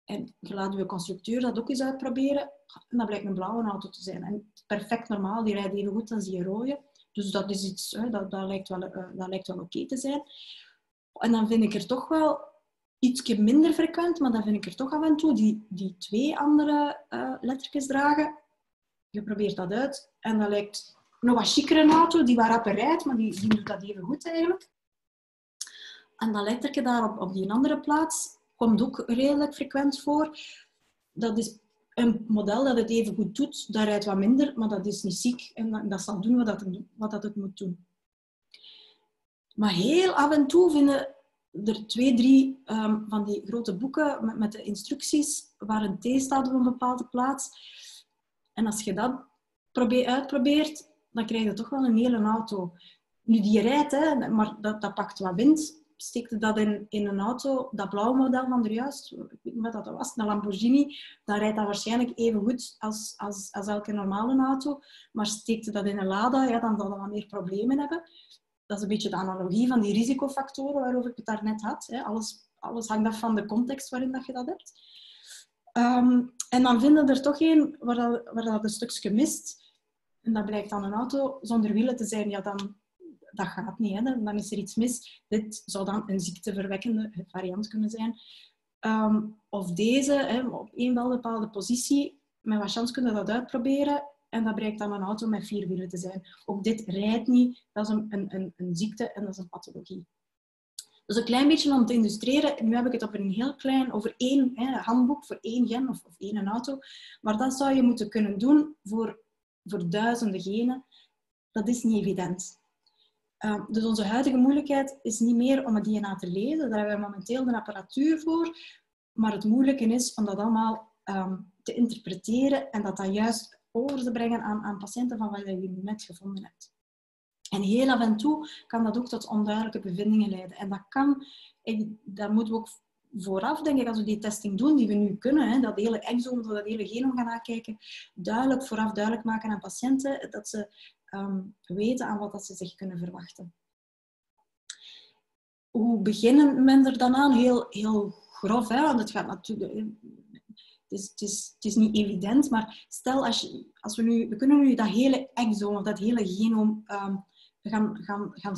En je laat je constructeur dat ook eens uitproberen. En dat blijkt een blauwe auto te zijn. En perfect normaal, die rijdt even goed zie je rode. Dus dat is iets, dat, dat lijkt wel, uh, dat lijkt wel oké te zijn. En dan vind ik er toch wel iets minder frequent, maar dan vind ik er toch af en toe die, die twee andere uh, lettertjes dragen. Je probeert dat uit en dat lijkt nog wat chicere auto, die waar rapper rijdt, maar die, die doet dat even goed eigenlijk. En dat letterke daar op, op die andere plaats komt ook redelijk frequent voor. Dat is een model dat het even goed doet. Dat rijdt wat minder, maar dat is niet ziek. En dat, dat zal doen wat, dat, wat dat het moet doen. Maar heel af en toe vinden er twee, drie um, van die grote boeken met, met, de instructies waar een T staat op een bepaalde plaats. En als je dat probeer, uitprobeert, dan krijg je toch wel een hele auto. Nu, die rijdt, hè, maar dat, dat pakt wat wind stikte dat in, in een auto, dat blauwe model van er juist, ik weet niet wat dat was, een Lamborghini, dan rijdt dat waarschijnlijk even goed als, als, als elke normale auto. Maar steekte dat in een Lada, ja, dan zal dat wat meer problemen hebben. Dat is een beetje de analogie van die risicofactoren waarover ik het daarnet had. Hè. Alles, alles hangt af van de context waarin dat je dat hebt. Um, en dan vinden er toch een waar, dat, waar dat een stukje mist. En dat blijkt dan een auto zonder wielen te zijn. Ja, dan, dat gaat niet. Hè. Dan is er iets mis. Dit zou dan een ziekteverwekkende variant kunnen zijn. Ehm, of deze, hè, op een bepaalde positie, met wat chance kunnen we dat uitproberen. En dat blijkt dan een auto met vier wielen te zijn. Ook dit rijdt niet. Dat is een, een, een, ziekte en dat is een pathologie. Dus een klein beetje om te illustreren. Nu heb ik het over een heel klein, over één hè, handboek voor één gen of, of één auto. Maar dat zou je moeten kunnen doen voor, voor duizenden genen. Dat is niet evident. Ehm, dus onze huidige moeilijkheid is niet meer om het DNA te lezen. Daar hebben we momenteel de apparatuur voor. Maar het moeilijke is om dat allemaal ehm, te interpreteren en dat dan juist over te brengen aan, aan patiënten van wat je net gevonden hebt. En heel af en toe kan dat ook tot onduidelijke bevindingen leiden. En dat kan, daar moeten we ook vooraf, denk ik, als we die testing doen, die we nu kunnen, hè, dat hele exome, dat hele genoom gaan nakijken, duidelijk vooraf duidelijk maken aan patiënten dat ze um, weten aan wat dat ze zich kunnen verwachten. Hoe beginnen men er dan aan? Heel, heel grof, hè? want het gaat natuurlijk... Is, het, is, is niet evident, maar stel als, je, als we nu... We kunnen nu dat hele exome, of dat hele genoom um, gaan, gaan, gaan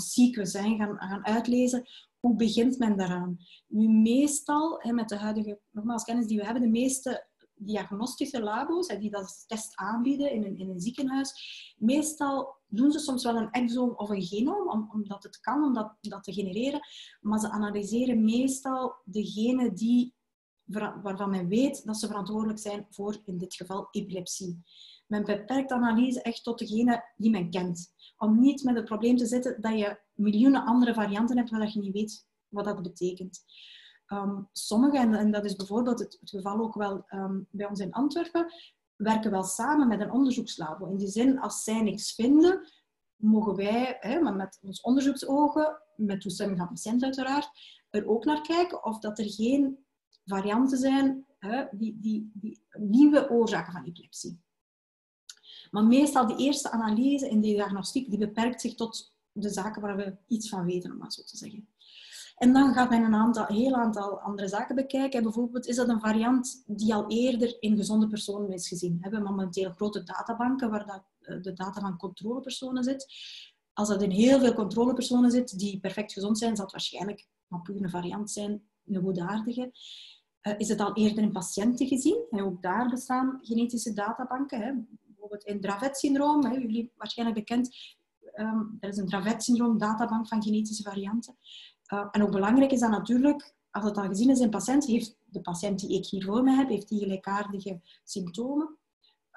gaan, gaan uitlezen. Hoe begint men daaraan? Nu, meestal, met de huidige nogmaals, kennis die we hebben, de meeste diagnostische labo's die dat test aanbieden in een, in een ziekenhuis, meestal doen ze soms wel een exoom of een genoom, omdat het kan om dat, te genereren. Maar ze analyseren meestal degene die, waarvan men weet dat ze verantwoordelijk zijn voor, in dit geval, epilepsie. Men beperkt analyse echt tot degene die men kent. Om niet met het probleem te zitten dat je miljoenen andere varianten hebt waar je niet weet wat dat betekent. Um, sommige, en, dat is bijvoorbeeld het, het geval ook wel ehm, bij ons in Antwerpen, werken wel samen met een onderzoekslabo. In die zin, als zij niks vinden, mogen wij, hè, maar met ons onderzoeksogen, met toestemming van patiënt uiteraard, er ook naar kijken of dat er geen varianten zijn hè, die, die, die nieuwe oorzaken van epilepsie. Maar meestal die eerste analyse in die diagnostiek, die beperkt zich tot de zaken waar we iets van weten, om maar zo te zeggen. En dan gaat men een aantal, heel aantal andere zaken bekijken. Bijvoorbeeld, is dat een variant die al eerder in gezonde personen is gezien? We hebben momenteel grote databanken waar dat, eh, de data van controlepersonen zit. Als dat in heel veel controlepersonen zit die perfect gezond zijn, zal het waarschijnlijk een pure variant zijn, een goedaardige. Uh, is het al eerder in patiënten gezien? En ook daar bestaan genetische databanken. Hè. Bijvoorbeeld in Dravet-syndroom, jullie waarschijnlijk bekend. Um, er is een Dravet-syndroom databank van genetische varianten. Uh, en ook belangrijk is dat natuurlijk, als het al gezien is in patiënt, heeft de patiënt die ik hier voor me heb, heeft die gelijkaardige symptomen.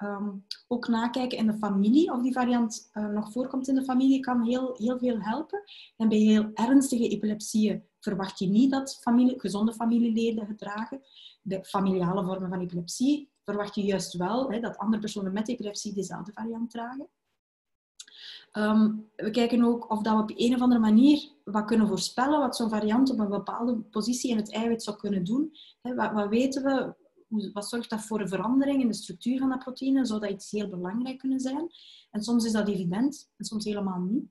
Um, ook nakijken in de familie, of die variant uh, nog voorkomt in de familie, kan heel, heel veel helpen. En bij heel ernstige epilepsieën verwacht je niet dat familie, gezonde familieleden het dragen. De familiale vormen van epilepsie verwacht je juist wel hè, dat andere personen met epilepsie dezelfde variant dragen. Ehm, we kijken ook of dat we op een of andere manier wat kunnen voorspellen wat zo'n variant op een bepaalde positie in het eiwit zou kunnen doen. wat, wat, weten we? wat zorgt dat voor een verandering in de structuur van dat proteïne? Zou dat iets heel belangrijk kunnen zijn? En soms is dat evident en soms helemaal niet.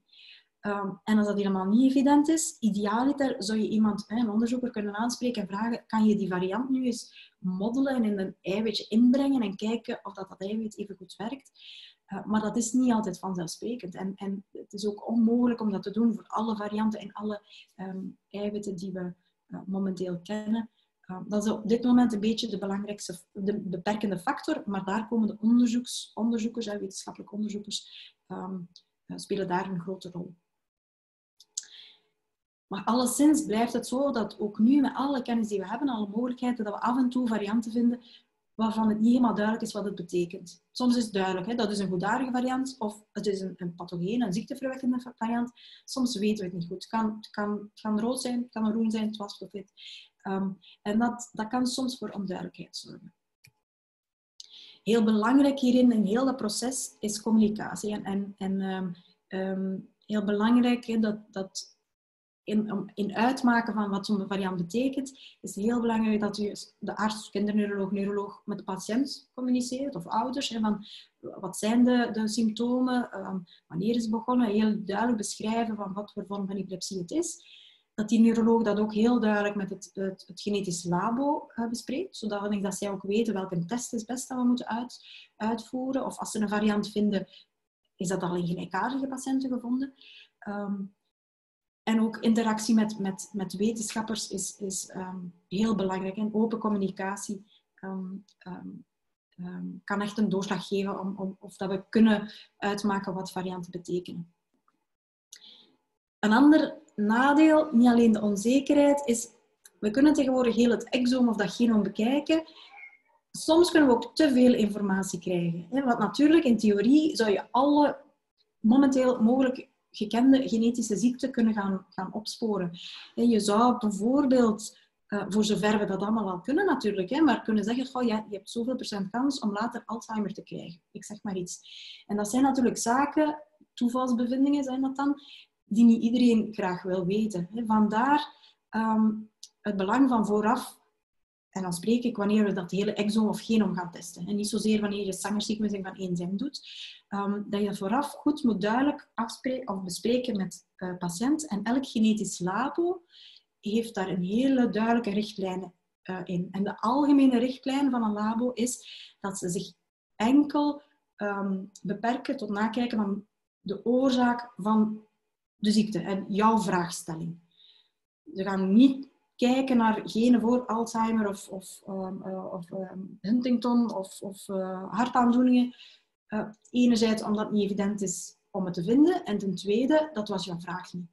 Ehm, en als dat helemaal niet evident is, idealiter zou je iemand, een onderzoeker, kunnen aanspreken en vragen: kan je die variant nu eens modellen en in een eiwitje inbrengen en kijken of dat, dat eiwit even goed werkt? Uh, maar dat is niet altijd vanzelfsprekend. En, en het is ook onmogelijk om dat te doen voor alle varianten en alle um, eiwitten die we uh, momenteel kennen. Uh, dat is op dit moment een beetje de belangrijkste, de beperkende factor, maar daar komen de onderzoekers en wetenschappelijke onderzoekers um, spelen daar een grote rol. Maar alleszins blijft het zo dat ook nu met alle kennis die we hebben, alle mogelijkheden, dat we af en toe varianten vinden waarvan het niet helemaal duidelijk is wat het betekent. Soms is het duidelijk, hè, dat is een goedaardige variant of het is een, een pathogene, een ziekteverwekkende variant. Soms weten we het niet goed. Het kan, kan, kan rood zijn, het kan groen zijn, het was of wit. Um, en dat, dat kan soms voor onduidelijkheid zorgen. Heel belangrijk hierin, in heel dat proces, is communicatie. En, en, um, heel belangrijk hè, dat, dat in, in uitmaken van wat zo'n variant betekent, is heel belangrijk dat u de arts, kinderneuroloog, neuroloog met de patiënt communiceert, of ouders. En van, wat zijn de, de symptomen, um, wanneer is het begonnen, heel duidelijk beschrijven van wat voor vorm van epilepsie het is. Dat die neuroloog dat ook heel duidelijk met het, het, genetisch labo uh, bespreekt, zodat dat zij ook weten welke test is best dat we moeten uit, uitvoeren. Of als ze een variant vinden, is dat al in gelijkaardige patiënten gevonden. Um, en ook interactie met, met, met wetenschappers is, is um, heel belangrijk. En open communicatie um, um, kan echt een doorslag geven om, om, of dat we kunnen uitmaken wat varianten betekenen. Een ander nadeel, niet alleen de onzekerheid, is we kunnen tegenwoordig heel het exoom of dat genoom bekijken. Soms kunnen we ook te veel informatie krijgen. Want natuurlijk, in theorie zou je alle momenteel mogelijk gekende genetische ziekte kunnen gaan, gaan opsporen. En je zou bijvoorbeeld, uh, voor zover we dat allemaal al kunnen natuurlijk, hè, maar kunnen zeggen, goh, ja, je hebt zoveel procent kans om later Alzheimer te krijgen. Ik zeg maar iets. En dat zijn natuurlijk zaken, toevalsbevindingen zijn dat dan, die niet iedereen graag wil weten. Hè. Vandaar um, het belang van vooraf en dan spreek ik wanneer we dat hele exoom of genoom gaan testen. En niet zozeer wanneer je zwangersequencing van één zin doet. Um, dat je vooraf goed moet duidelijk afspreken of bespreken met de patiënt. En elk genetisch labo heeft daar een hele duidelijke richtlijn uh, in. En de algemene richtlijn van een labo is dat ze zich enkel um, beperken tot nakijken van de oorzaak van de ziekte en jouw vraagstelling. Ze gaan niet kijken naar genen voor Alzheimer of, of, um, uh, of um, Huntington of, of uh, hartaandoeningen. Uh, enerzijds omdat het niet evident is om het te vinden. En ten tweede, dat was jouw vraag niet.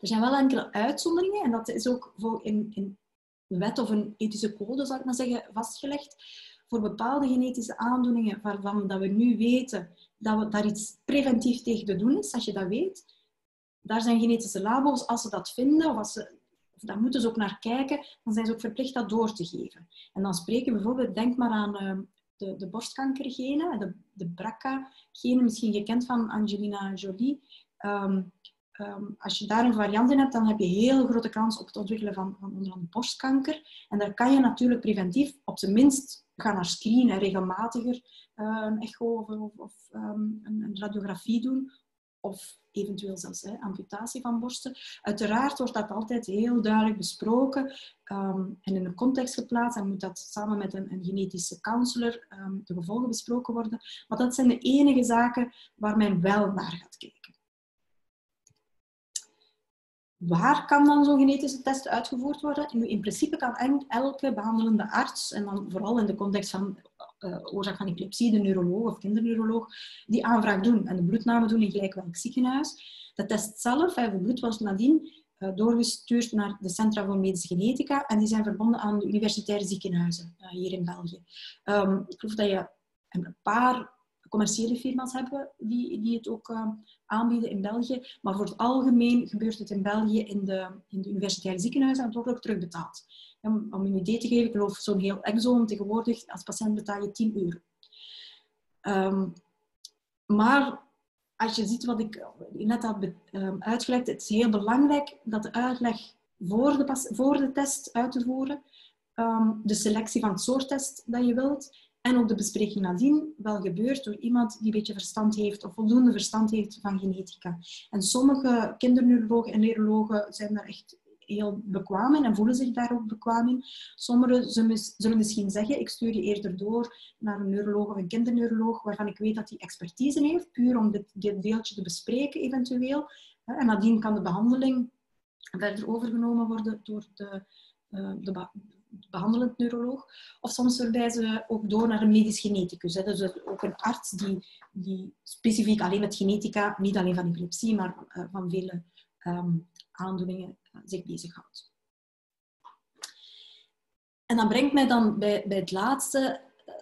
Er zijn wel enkele uitzonderingen en dat is ook in, in een wet of een ethische code, zou ik maar zeggen, vastgelegd. Voor bepaalde genetische aandoeningen waarvan dat we nu weten dat we daar iets preventief tegen te doen is, als je dat weet, daar zijn genetische labo's, als ze dat vinden, of, als ze, of daar moeten ze ook naar kijken, dan zijn ze ook verplicht dat door te geven. En dan spreken we bijvoorbeeld, denk maar aan uh, de, de borstkankergenen, de, de BRCA-genen, misschien gekend van Angelina Jolie. Um, um, als je daar een variant in hebt, dan heb je heel grote kans op het ontwikkelen van, van onder andere borstkanker. En daar kan je natuurlijk preventief op zijn minst gaan naar screenen, regelmatiger een echo of, of, een, een, radiografie doen. Of eventueel zelfs hè, amputatie van borsten. Uiteraard wordt dat altijd heel duidelijk besproken um, en in een context geplaatst. En moet dat samen met een, een genetische counselor um, de gevolgen besproken worden. Maar dat zijn de enige zaken waar men wel naar gaat kijken. Waar kan dan zo'n genetische test uitgevoerd worden? In principe kan elke behandelende arts, en dan vooral in de context van uh, oorzaak van epilepsie, de neuroloog of kinderneuroloog, die aanvraag doen en de bloedname doen in gelijk welk ziekenhuis. De test zelf, het bloed was nadien uh, doorgestuurd naar de Centra voor Medische Genetica en die zijn verbonden aan de universitaire ziekenhuizen uh, hier in België. Um, ik geloof dat je een paar commerciële firma's hebben die, die het ook aanbieden in België. Maar voor het algemeen gebeurt het in België in de, in de universitaire ziekenhuizen en het wordt ook terugbetaald. Om, een idee te geven, ik geloof zo'n heel exome tegenwoordig, als patiënt betaal je 10 euro. Um, maar als je ziet wat ik net had um, uitgelegd, het is heel belangrijk dat de uitleg voor de, voor de test uit te voeren, um, de selectie van het soort test dat je wilt en ook de bespreking nadien wel gebeurt door iemand die een beetje verstand heeft of voldoende verstand heeft van genetica. En sommige kinderneurologen en neurologen zijn daar echt heel bekwaam in en voelen zich daar ook bekwaam in. Sommigen zullen misschien zeggen, ik stuur je eerder door naar een neuroloog of een kinderneuroloog waarvan ik weet dat die expertise heeft, puur om dit, dit deeltje te bespreken eventueel. En nadien kan de behandeling verder overgenomen worden door de, eh, de, behandelend neuroloog. Of soms verwijzen we ook door naar een medisch geneticus. Hè. Dus ook een arts die, die specifiek alleen met genetica, niet alleen van epilepsie, maar uh, van vele um, aandoeningen uh, zich bezighoudt. En dat brengt mij dan bij, bij het laatste, uh,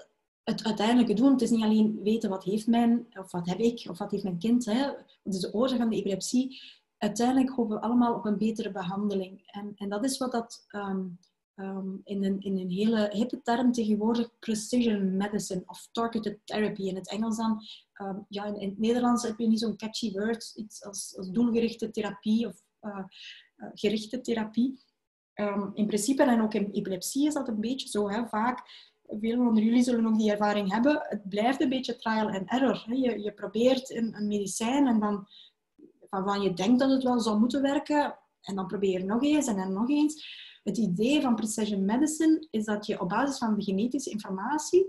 het uiteindelijke doen. Het is niet alleen weten wat heeft mijn, of wat heb ik, of wat heeft mijn kind. Hè. Het is de oorzaak van de epilepsie. Uiteindelijk hopen we allemaal op een betere behandeling. En, en dat is wat dat um, um, in, een, in een hele hippe term tegenwoordig precision medicine of targeted therapy in het Engels dan. Um, ja, in, in, het Nederlands heb je niet zo'n catchy word, iets als, als doelgerichte therapie of gerichte therapie. Um, in principe en ook in epilepsie is dat een beetje zo. Hè? Vaak, velen onder jullie zullen ook die ervaring hebben, het blijft een beetje trial and error. Je, je probeert een, een medicijn en dan waarvan je denkt dat het wel zou moeten werken, en dan probeer je nog eens en dan nog eens. Het idee van precision medicine is dat je op basis van de genetische informatie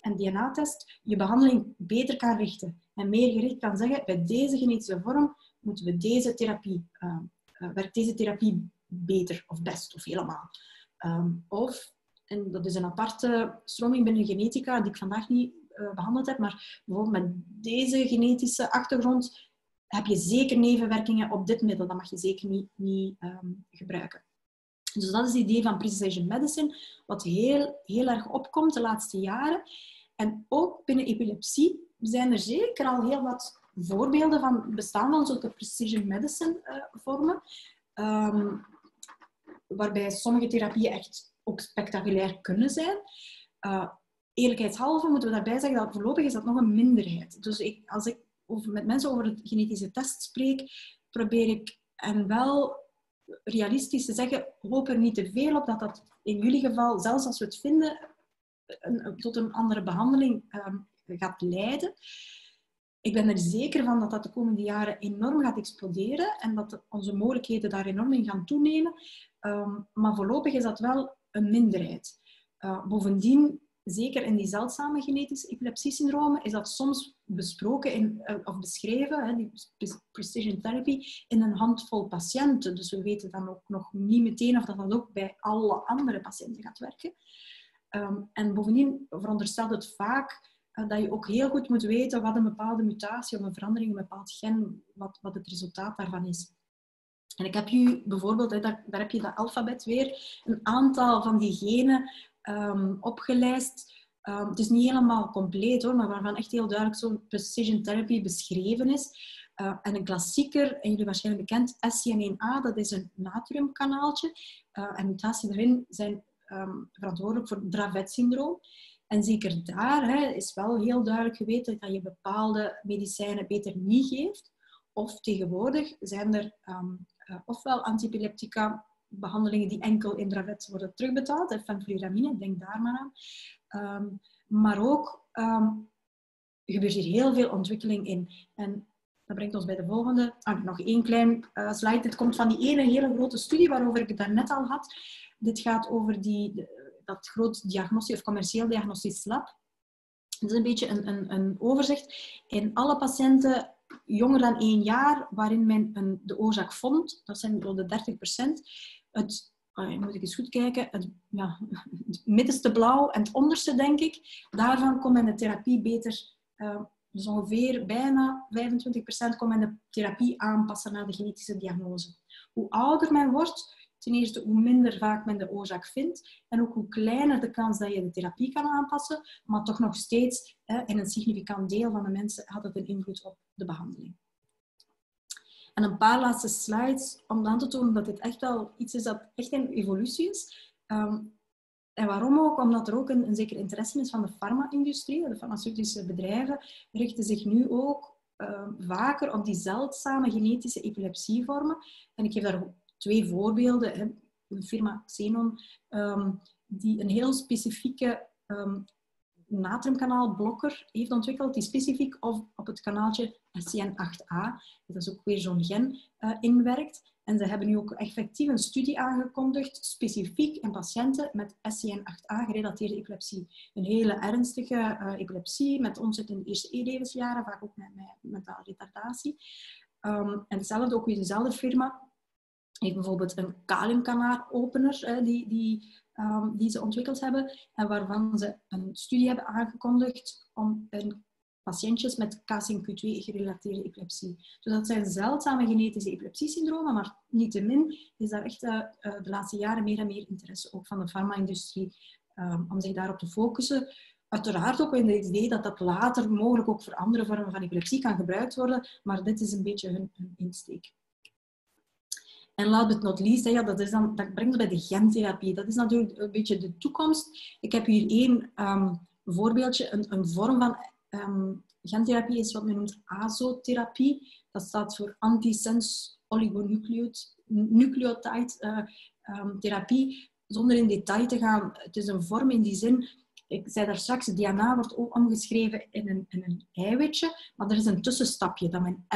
en DNA-test je behandeling beter kan richten. En meer gericht kan zeggen, bij deze genetische vorm moeten we deze therapie, uh, werkt deze therapie beter of best of helemaal. Um, of, en dat is een aparte stroming binnen genetica die ik vandaag niet uh, behandeld heb, maar bijvoorbeeld met deze genetische achtergrond heb je zeker nevenwerkingen op dit middel. Dat mag je zeker niet, niet um, gebruiken. Dus dat is het idee van precision medicine, wat heel, heel erg opkomt de laatste jaren. En ook binnen epilepsie zijn er zeker al heel wat voorbeelden van bestaan van zulke precision medicine uh, vormen. Um, waarbij sommige therapieën echt ook spectaculair kunnen zijn. Uh, eerlijkheidshalve moeten we daarbij zeggen dat voorlopig is dat nog een minderheid. Dus ik, als ik over, met mensen over het genetische test spreek, probeer ik hen wel realistisch te zeggen, hoop er niet te veel op dat dat in jullie geval, zelfs als we het vinden, een, tot een andere behandeling um, gaat leiden. Ik ben er zeker van dat dat de komende jaren enorm gaat exploderen en dat onze mogelijkheden daar enorm in gaan toenemen. Um, maar voorlopig is dat wel een minderheid. Uh, bovendien zeker in die zeldzame genetische epilepsiesyndromen, is dat soms besproken in, uh, of beschreven, hè, die precision therapy, in een handvol patiënten. Dus we weten dan ook nog niet meteen of dat, ook bij alle andere patiënten gaat werken. Um, en bovendien veronderstelt het vaak dat je ook heel goed moet weten wat een bepaalde mutatie of een verandering in een bepaald gen, wat, wat het resultaat daarvan is. En ik heb u bijvoorbeeld, daar, heb je dat alfabet weer, een aantal van die genen um, het is niet helemaal compleet hoor, maar waarvan echt heel duidelijk zo'n precision therapy beschreven is. Uh, en een klassieker, en jullie waarschijnlijk bekend, SCN1A, dat is een natriumkanaaltje. Uh, en mutaties daarin zijn um, verantwoordelijk voor Dravet-syndroom. En zeker daar hè, is wel heel duidelijk geweten dat je bepaalde medicijnen beter niet geeft. Of tegenwoordig zijn er um, uh, ofwel antiepileptica behandelingen die enkel in Dravet worden terugbetaald, fenfluramine, denk daar maar aan. Um, maar ook um, gebeurt hier heel veel ontwikkeling in. En dat brengt ons bij de volgende. Ah, nog één klein uh, slide. Dit komt van die ene hele grote studie waarover ik het daarnet al had. Dit gaat over die, dat groot diagnostisch of commercieel diagnostisch lab. Dat is een beetje een, een, een overzicht. In alle patiënten jonger dan één jaar, waarin men een, de oorzaak vond, dat zijn rond de 30 procent, het, oh moet ik eens goed kijken, het, ja, middenste blauw en het onderste, denk ik, daarvan kon men de therapie beter, uh, dus ongeveer bijna 25% kon men de therapie aanpassen naar de genetische diagnose. Hoe ouder men wordt, ten eerste hoe minder vaak men de oorzaak vindt en ook hoe kleiner de kans dat je de therapie kan aanpassen, maar toch nog steeds in een significant deel van de mensen had het een invloed op de behandeling. En een paar laatste slides om aan te tonen dat dit echt wel iets is dat echt een evolutie is. Ehm, en waarom ook? Omdat er ook een, zeker interesse is van de farma-industrie. De farmaceutische bedrijven richten zich nu ook ehm, vaker op die zeldzame genetische epilepsievormen. En ik geef daar twee voorbeelden. Hè. Een firma Xenon, um, die een heel specifieke um, natriumkanaalblokker heeft ontwikkeld, die specifiek op, op het kanaaltje SCN8A, dat is ook weer zo'n gen, uh, inwerkt. En ze hebben nu ook effectief een studie aangekondigd, specifiek in patiënten met SCN8A gerelateerde epilepsie. Een hele ernstige uh, epilepsie met omzet in de eerste e-levensjaren, vaak ook met, met mentale retardatie. Um, en hetzelfde, ook weer dezelfde firma, heeft bijvoorbeeld een kaliumkanaalopener die, die, um, die ze ontwikkeld hebben en waarvan ze een studie hebben aangekondigd om een patiëntjes met KCNQ2 gerelateerde epilepsie. Dus dat zijn zeldzame genetische epilepsiesyndromen, maar niettemin is daar echt uh, de laatste jaren meer en meer interesse ook van de farma-industrie um, om zich daarop te focussen. Uiteraard ook in het idee dat dat later mogelijk ook voor andere vormen van epilepsie kan gebruikt worden, maar dit is een beetje hun, hun insteek. En last but not least, ja, dat, is dan, dat brengt bij de gentherapie. Dat is natuurlijk een beetje de toekomst. Ik heb hier één um, voorbeeldje. Een, een, vorm van um, gentherapie is wat men noemt azotherapie. Dat staat voor antisense oligonucleotide uh, um, therapie. Zonder in detail te gaan, het is een vorm in die zin ik zei daar straks, DNA wordt ook omgeschreven in een, een eiwitje, maar er is een tussenstapje dat men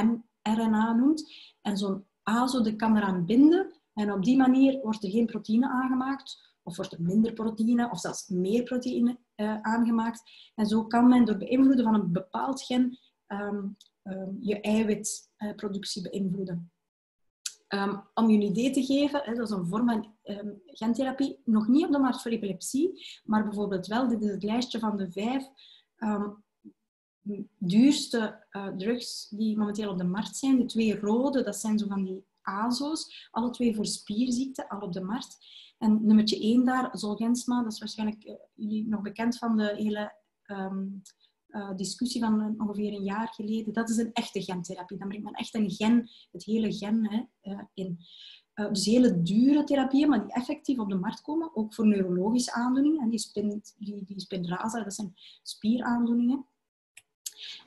mRNA noemt. En zo'n azo de kan eraan binden en op die manier wordt er geen proteïne aangemaakt of wordt er minder proteïne of zelfs meer proteïne uh, aangemaakt. En zo kan men door beïnvloeden van een bepaald gen um, um, je eiwitproductie beïnvloeden. Um, om je een idee te geven, dat is een vorm van gentherapie, nog niet op de markt voor epilepsie, maar bijvoorbeeld wel, dit is het lijstje van de vijf duurste uh, drugs die momenteel op de markt zijn. De twee rode, dat zijn zo van die AZO's, alle twee voor spierziekten, al op de markt. En nummertje één daar, Zolgensma, dat is waarschijnlijk uh, jullie nog bekend van de hele um, uh, discussie van ongeveer een jaar geleden. Dat is een echte gentherapie. Dan brengt men echt een gen, het hele gen hè, in. Dus hele dure therapieën, maar die effectief op de markt komen, ook voor neurologische aandoeningen. En die, spin, die, die dat zijn spieraandoeningen.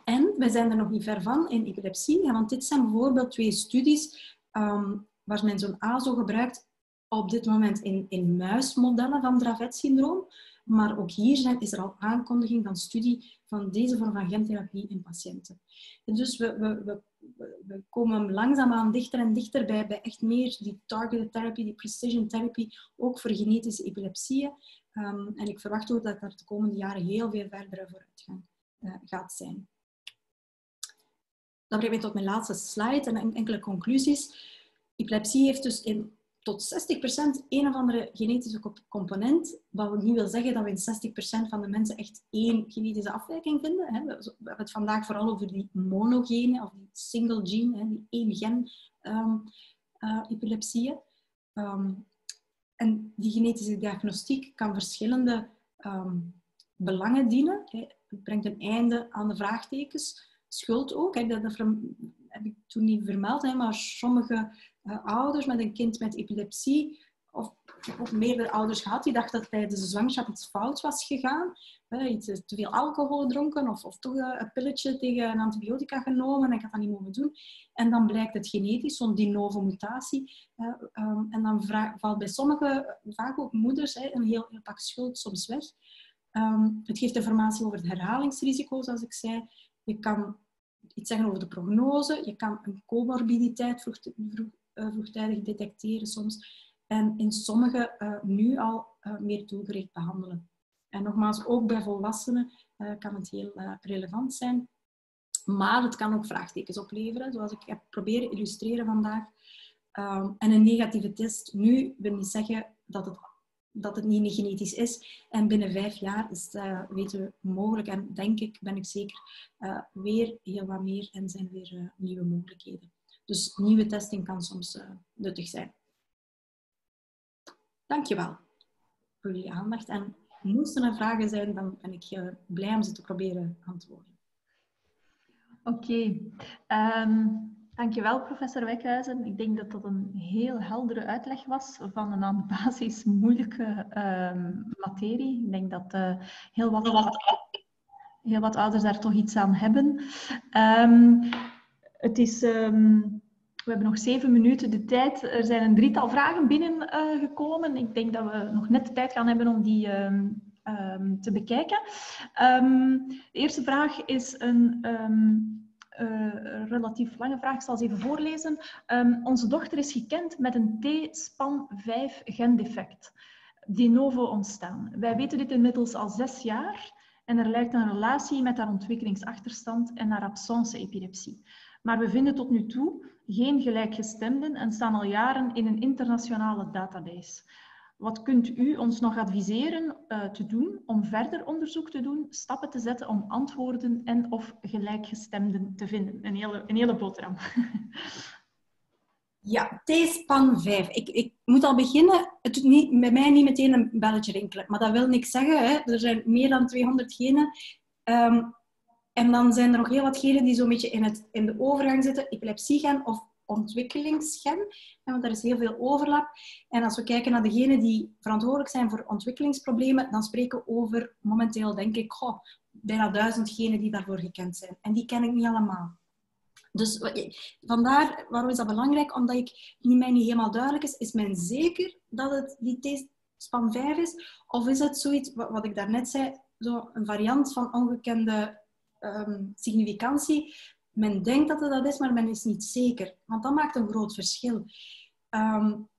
En wij zijn er nog niet ver van in epilepsie, want dit zijn bijvoorbeeld twee studies um, waar men zo'n ASO gebruikt op dit moment in, in muismodellen van Dravet-syndroom. Maar ook hier is er al aankondiging van studie van deze vorm van gentherapie in patiënten. En dus we, we, we, we, komen langzaamaan dichter en dichter bij, bij echt meer die targeted therapy, die precision therapy, ook voor genetische epilepsieën. Um, en ik verwacht ook dat daar de komende jaren heel veel verdere vooruitgang uh, gaat zijn. Dat brengt mij tot mijn laatste slide en enkele conclusies. Epilepsie heeft dus in tot 60% een of andere genetische component. Wat niet wil zeggen dat we in 60% van de mensen echt één genetische afwijking vinden. We hebben het vandaag vooral over die monogene of die single gene, die één gen um, epilepsieën. Ehm, en die genetische diagnostiek kan verschillende ehm, belangen dienen. Het brengt een einde aan de vraagtekens. Schuld ook, dat, heb ik toen niet vermeld, maar sommige uh, ouders met een kind met epilepsie, of, of meerdere ouders gehad, die dachten dat tijdens de zwangerschap iets fout was gegaan. iets, te veel alcohol gedronken of, of toch een pilletje tegen een antibiotica genomen en ik had dat niet mogen doen. En dan blijkt het genetisch, zo'n de novo mutatie. Um, en dan valt bij sommige, vaak ook moeders, een heel, heel pak schuld soms weg. Um, het geeft informatie over het herhalingsrisico, zoals ik zei. Je kan iets zeggen over de prognose. Je kan een comorbiditeit vroeg, uh, vroegtijdig detecteren soms. En in sommige uh, nu al uh, meer doelgericht behandelen. En nogmaals, ook bij volwassenen kan het heel relevant zijn. Maar het kan ook vraagtekens opleveren, zoals ik heb proberen illustreren vandaag. Um, en een negatieve test nu wil niet zeggen dat het dat het niet genetisch is. En binnen vijf jaar is uh, weten we mogelijk, en denk ik, ben ik zeker, uh, weer heel wat meer en zijn weer uh, nieuwe mogelijkheden. Dus nieuwe testing kan soms nuttig zijn. Dankjewel voor jullie aandacht. En moesten er vragen zijn, dan ben ik blij om ze te proberen antwoorden. Oké. Um... Dankjewel, professor Wekhuizen. Ik denk dat dat een heel heldere uitleg was van een aan de basis moeilijke uh, materie. Ik denk dat uh, heel, wat, heel wat ouders daar toch iets aan hebben. Um, het is... Um, we hebben nog zeven minuten de tijd. Er zijn een drietal vragen binnengekomen. Uh, ik denk dat we nog net de tijd gaan hebben om die um, um, te bekijken. Um, de eerste vraag is een uh, relatief lange vraag. Zal ze even voorlezen. Um, onze dochter is gekend met een T-SPAN5 gendefect. De novo ontstaan. Wij weten dit inmiddels al zes jaar en er lijkt een relatie met haar ontwikkelingsachterstand en haar absence-epilepsie. Maar we vinden tot nu toe geen gelijkgestemden en staan al jaren in een internationale database. Wat kunt u ons nog adviseren uh, te doen om verder onderzoek te doen, stappen te zetten om antwoorden en of gelijkgestemden te vinden? Een hele, een hele boterham. Ja, T-span 5. Ik, ik moet al beginnen. Het doet niet, bij mij niet meteen een belletje rinkelen. Maar dat wil niks zeggen. Hè. Er zijn meer dan 200 genen. Um, en dan zijn er nog heel wat genen die zo'n beetje in, het, in de overgang zitten. Epilepsiegen of ontwikkelingsgen, want er is heel veel overlap. En als we kijken naar degenen die verantwoordelijk zijn voor ontwikkelingsproblemen, dan spreken we over momenteel, denk ik, bijna duizend genen die daarvoor gekend zijn. En die ken ik niet allemaal. Dus vandaar, waarom is dat belangrijk? Omdat ik niet, mij niet helemaal duidelijk is, is men zeker dat het die T-span 5 is? Of is het zoiets, wat ik daarnet zei, zo een variant van ongekende um, significantie, men denkt dat het dat is, maar men is niet zeker. Want dat maakt een groot verschil. Um,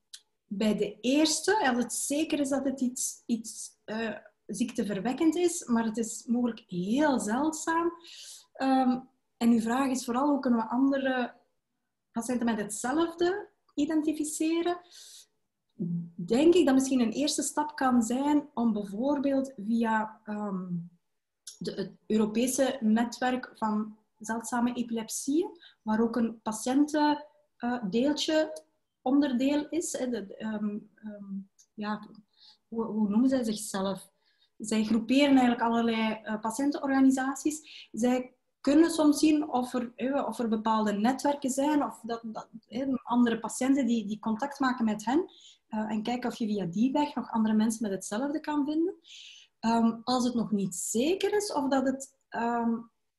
bij de eerste, als het zeker is dat het iets, iets uh, ziekteverwekkend is, maar het is mogelijk heel zeldzaam. Um, en uw vraag is vooral hoe kunnen we andere patiënten met hetzelfde identificeren? Denk ik dat misschien een eerste stap kan zijn om bijvoorbeeld via um, de, het Europese netwerk van zeldzame epilepsieën, waar ook een patiëntendeeltje onderdeel is. De, um, um, ja, hoe, hoe, noemen zij zichzelf? Zij groeperen eigenlijk allerlei uh, patiëntenorganisaties. Zij kunnen soms zien of er, of er bepaalde netwerken zijn of dat, dat andere patiënten die, die contact maken met hen. en kijken of je via die weg nog andere mensen met hetzelfde kan vinden. Um, als het nog niet zeker is of dat het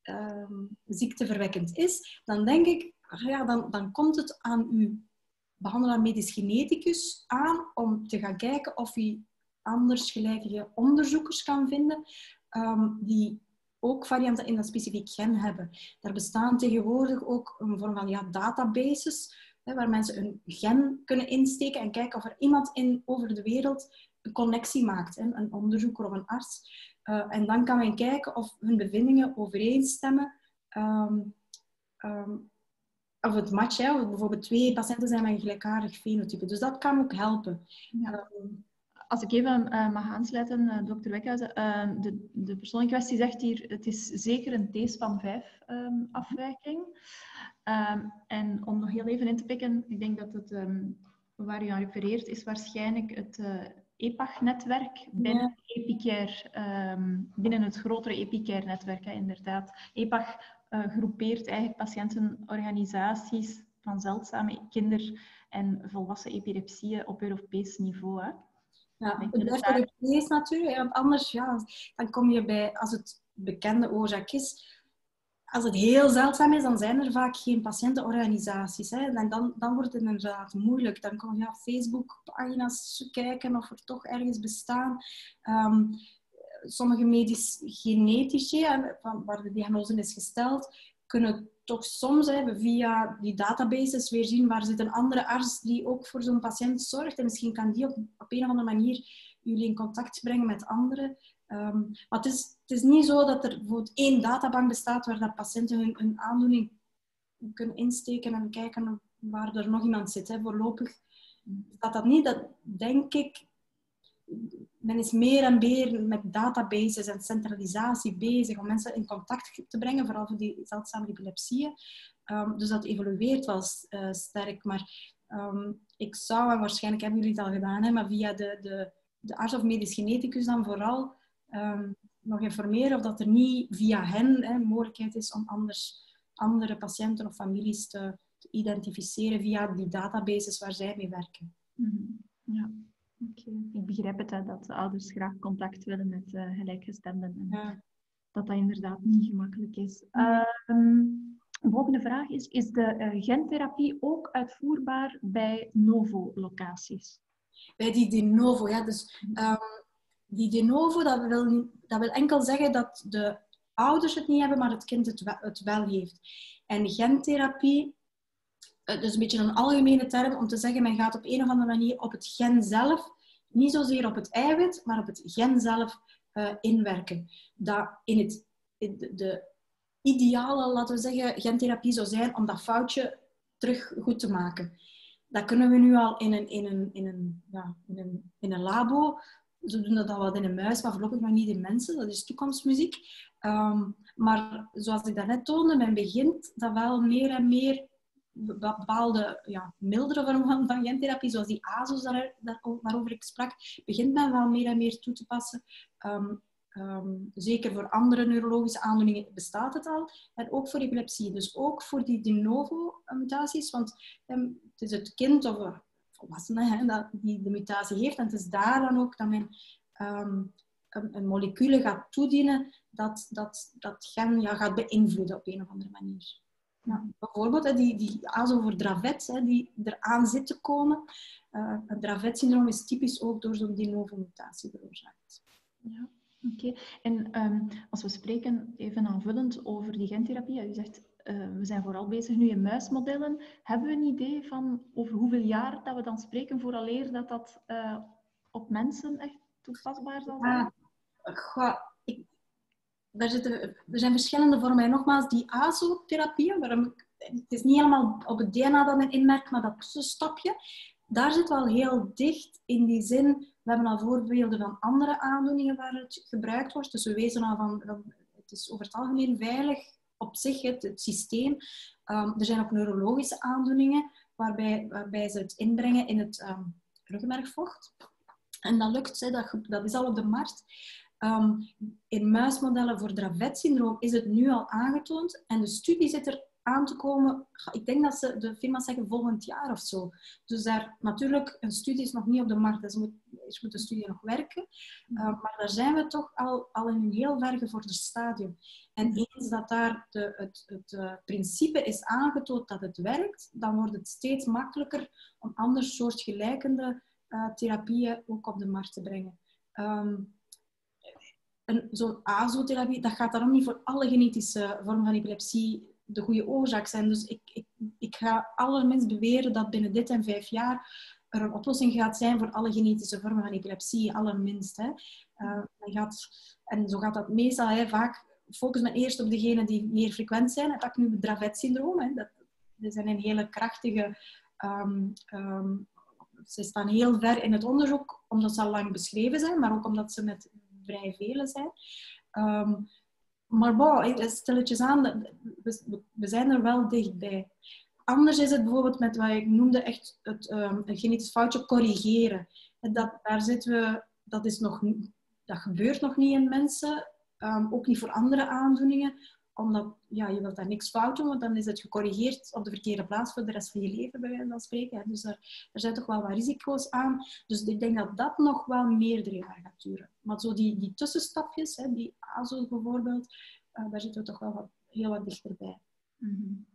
um, ziekteverwekkend is, dan denk ik, ja, dan, dan komt het aan uw behandelaar medisch geneticus aan om te gaan kijken of hij anders gelijke onderzoekers kan vinden um, die ook varianten in dat specifiek gen hebben. Daar bestaan tegenwoordig ook een vorm van ja, databases waar mensen een gen kunnen insteken en kijken of er iemand in, over de wereld een connectie maakt, een onderzoeker of een arts, uh, en dan kan men kijken of hun bevindingen overeenstemmen um, um, of het match, hè, bijvoorbeeld twee patiënten zijn met een gelijkaardig fenotype. Dus dat kan ook helpen. Ja. Ehm, als ik even uh, mag aansluiten, uh, dokter Wekhuizen, de, de persoon in kwestie zegt hier, het is zeker een T van 5 um, afwijking. En om nog heel even in te pikken, ik denk dat het waar u aan refereert, is waarschijnlijk het EPAG-netwerk binnen, ja. Epicare, binnen het grotere Epicare-netwerk, inderdaad. EPAG groepeert eigenlijk patiëntenorganisaties van zeldzame kinder- en volwassen epilepsieën op Europees niveau. Hè. Ja, het blijft Europees natuurlijk, want anders ja, dan kom je bij, als het bekende oorzaak is, als het heel zeldzaam is, dan zijn er vaak geen patiëntenorganisaties. Hè. En dan, dan wordt het inderdaad moeilijk. Dan kom je op Facebook-pagina's kijken of er toch ergens bestaan. Um, sommige medisch genetici, waar de diagnose is gesteld, kunnen toch soms hè, via die databases weer zien waar zit een andere arts die ook voor zo'n patiënt zorgt. En misschien kan die op, op een of andere manier jullie in contact brengen met anderen. Um, maar het is, het is niet zo dat er bijvoorbeeld één databank bestaat waar dat patiënten hun, aandoening kunnen insteken en kijken waar er nog iemand zit. Hè. Voorlopig dat dat niet. Dat denk ik men is meer en meer met databases en centralisatie bezig om mensen in contact te brengen, vooral voor die zeldzame epilepsieën. Um, dus dat evolueert wel uh, sterk. Maar um, ik zou, en waarschijnlijk hebben jullie het al gedaan, hè, maar via de, de, de arts of medisch geneticus dan vooral um, nog informeren of dat er niet via hen hè, mogelijkheid is om anders andere patiënten of families te, te identificeren via die databases waar zij mee werken. Mm -hmm. Ja. Okay. Ik begrijp het, hè, dat ouders graag contact willen met uh, gelijkgestemden. En ja. dat dat inderdaad niet gemakkelijk is. Nee. Um, volgende vraag is, is de uh, gentherapie ook uitvoerbaar bij NOVO-locaties? Bij die de novo, ja. Dus um, die de novo, dat wil, dat wil enkel zeggen dat de ouders het niet hebben, maar het kind het wel, het wel heeft. En gentherapie dus een beetje een algemene term om te zeggen, men gaat op een of andere manier op het gen zelf, niet zozeer op het eiwit, maar op het gen zelf uh, inwerken. Dat in het, in de, de, ideale, laten we zeggen, gentherapie zou zijn om dat foutje terug goed te maken. Dat kunnen we nu al in een, in een, in een, ja, in een, in een labo. Ze doen dat al wat in een muis, maar voorlopig nog niet in mensen. Dat is toekomstmuziek. Um, maar zoals ik daarnet toonde, men begint dat wel meer en meer bepaalde ja, mildere vormen van, gentherapie, zoals die ASO's daar, daar, waarover ik sprak, begint men wel meer en meer toe te passen. Um, um, zeker voor andere neurologische aandoeningen bestaat het al. En ook voor epilepsie. Dus ook voor die de novo mutaties. Want het is het kind of een volwassene hè, die de mutatie heeft. En het is daar dan ook dat men een, een molecule gaat toedienen dat dat, dat gen ja, gaat beïnvloeden op een of andere manier. Ja, bijvoorbeeld die, die ASO voor Dravet, hè, die eraan zit te komen. Uh, het Dravet-syndroom is typisch ook door zo'n de novo mutatie veroorzaakt. Ja, oké. En um, als we spreken, even aanvullend over die gentherapie, u zegt uh, we zijn vooral bezig nu in muismodellen. Hebben we een idee van over hoeveel jaar dat we dan spreken vooraleer dat dat uh, op mensen echt toepasbaar zal zijn? Ah, daar zitten, er zijn verschillende vormen. En nogmaals, die ASO-therapie, waarom het is niet helemaal op het DNA dat men inmerkt, maar dat tussenstapje, daar zit wel heel dicht in die zin. We hebben al voorbeelden van andere aandoeningen waar het gebruikt wordt. Dus we weten al van, het is over het algemeen veilig op zich, het, systeem. Um, er zijn ook neurologische aandoeningen waarbij, waarbij ze het inbrengen in het um, ruggenmergvocht. En dat lukt, dat, dat is al op de markt. Um, in muismodellen voor Dravet-syndroom is het nu al aangetoond en de studie zit er aan te komen. Ik denk dat ze de firma's zeggen volgend jaar of zo. Dus daar natuurlijk, een studie is nog niet op de markt, dus moet, moet de studie nog werken. Uh, maar daar zijn we toch al, al in een heel vergevorderd stadium. En eens dat daar de, het, het uh, principe is aangetoond dat het werkt, dan wordt het steeds makkelijker om ander soortgelijkende uh, therapieën ook op de markt te brengen. Um, zo'n azotherapie, dat gaat daarom niet voor alle genetische vormen van epilepsie de goede oorzaak zijn. Dus ik, ik, ik ga allerminst beweren dat binnen dit en vijf jaar er een oplossing gaat zijn voor alle genetische vormen van epilepsie, allerminst. Hè. Uh, gaat, en zo gaat dat meestal hè, vaak focus men eerst op degenen die meer frequent zijn. Het acne Dravet-syndroom, dat, er zijn een hele krachtige... Ehm, ehm, ze staan heel ver in het onderzoek, omdat ze al lang beschreven zijn, maar ook omdat ze met vrij vele zijn. Um, maar bon, stilletjes aan, we, zijn er wel dichtbij. Anders is het bijvoorbeeld met wat ik noemde echt het um, een genetisch foutje corrigeren. Dat, daar zitten we, dat, is nog, dat gebeurt nog niet in mensen, um, ook niet voor andere aandoeningen omdat ja, je wilt daar niks fout doen, want dan is het gecorrigeerd op de verkeerde plaats voor de rest van je leven, bij wijze van spreken. Dus er, er zijn toch wel wat risico's aan. Dus ik denk dat dat nog wel meerdere jaren gaat duren. Maar zo die, die tussenstapjes, hè, die ASO bijvoorbeeld, uh, daar zitten we toch wel wat, heel wat dichterbij. Mm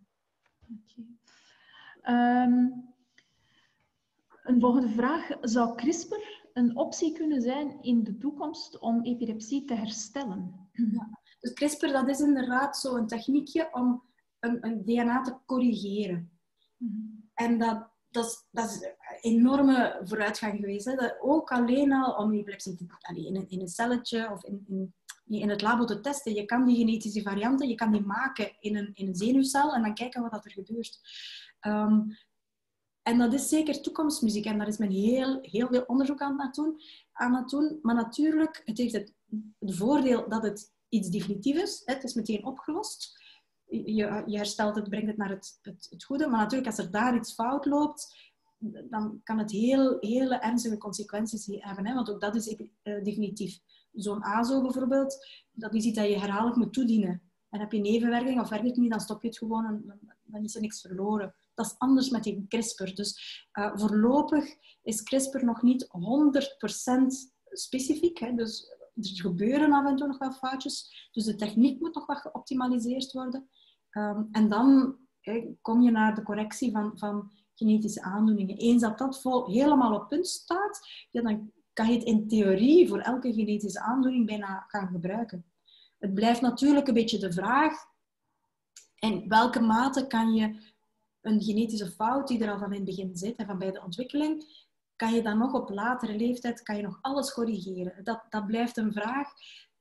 een volgende vraag. Zou CRISPR een optie kunnen zijn in de toekomst om epilepsie te herstellen? Ja. Dus CRISPR dat is inderdaad zo'n techniekje om een, een, DNA te corrigeren. Mhm. En dat, dat, is, dat is een enorme vooruitgang geweest. Hè? Dat ook alleen al om epilepsie in, een, in een celletje of in, in, in het labo te testen. Je kan die genetische varianten je kan die maken in een, in een zenuwcel en dan kijken wat er gebeurt. Ehm, en dat is zeker toekomstmuziek en daar is men heel, heel veel onderzoek aan het, doen, aan het doen. Maar natuurlijk, het heeft het, het voordeel dat het iets definitief is. Het is meteen opgelost. Je, je herstelt het, brengt het naar het, het, het, goede. Maar natuurlijk, als er daar iets fout loopt, dan kan het heel, hele ernstige consequenties hebben. Hè? Want ook dat is uh, definitief. Zo'n ASO bijvoorbeeld, dat is iets dat je herhaaldelijk moet toedienen. En heb je nevenwerking of werkt het niet, dan stop je het gewoon en dan is er niks verloren. Dat is anders met die CRISPR. Dus uh, voorlopig is CRISPR nog niet 100% specifiek. Hè? Dus er gebeuren af en toe nog wel foutjes. Dus de techniek moet nog wat geoptimaliseerd worden. Ehm, en dan kom je naar de correctie van, van genetische aandoeningen. Eens dat dat vol, helemaal op punt staat, dan kan je het in theorie voor elke genetische aandoening bijna gaan gebruiken. Het blijft natuurlijk een beetje de vraag in welke mate kan je een genetische fout die er al van in het begin zit en van bij de ontwikkeling, kan je dan nog op latere leeftijd kan je nog alles corrigeren? Dat, dat blijft een vraag.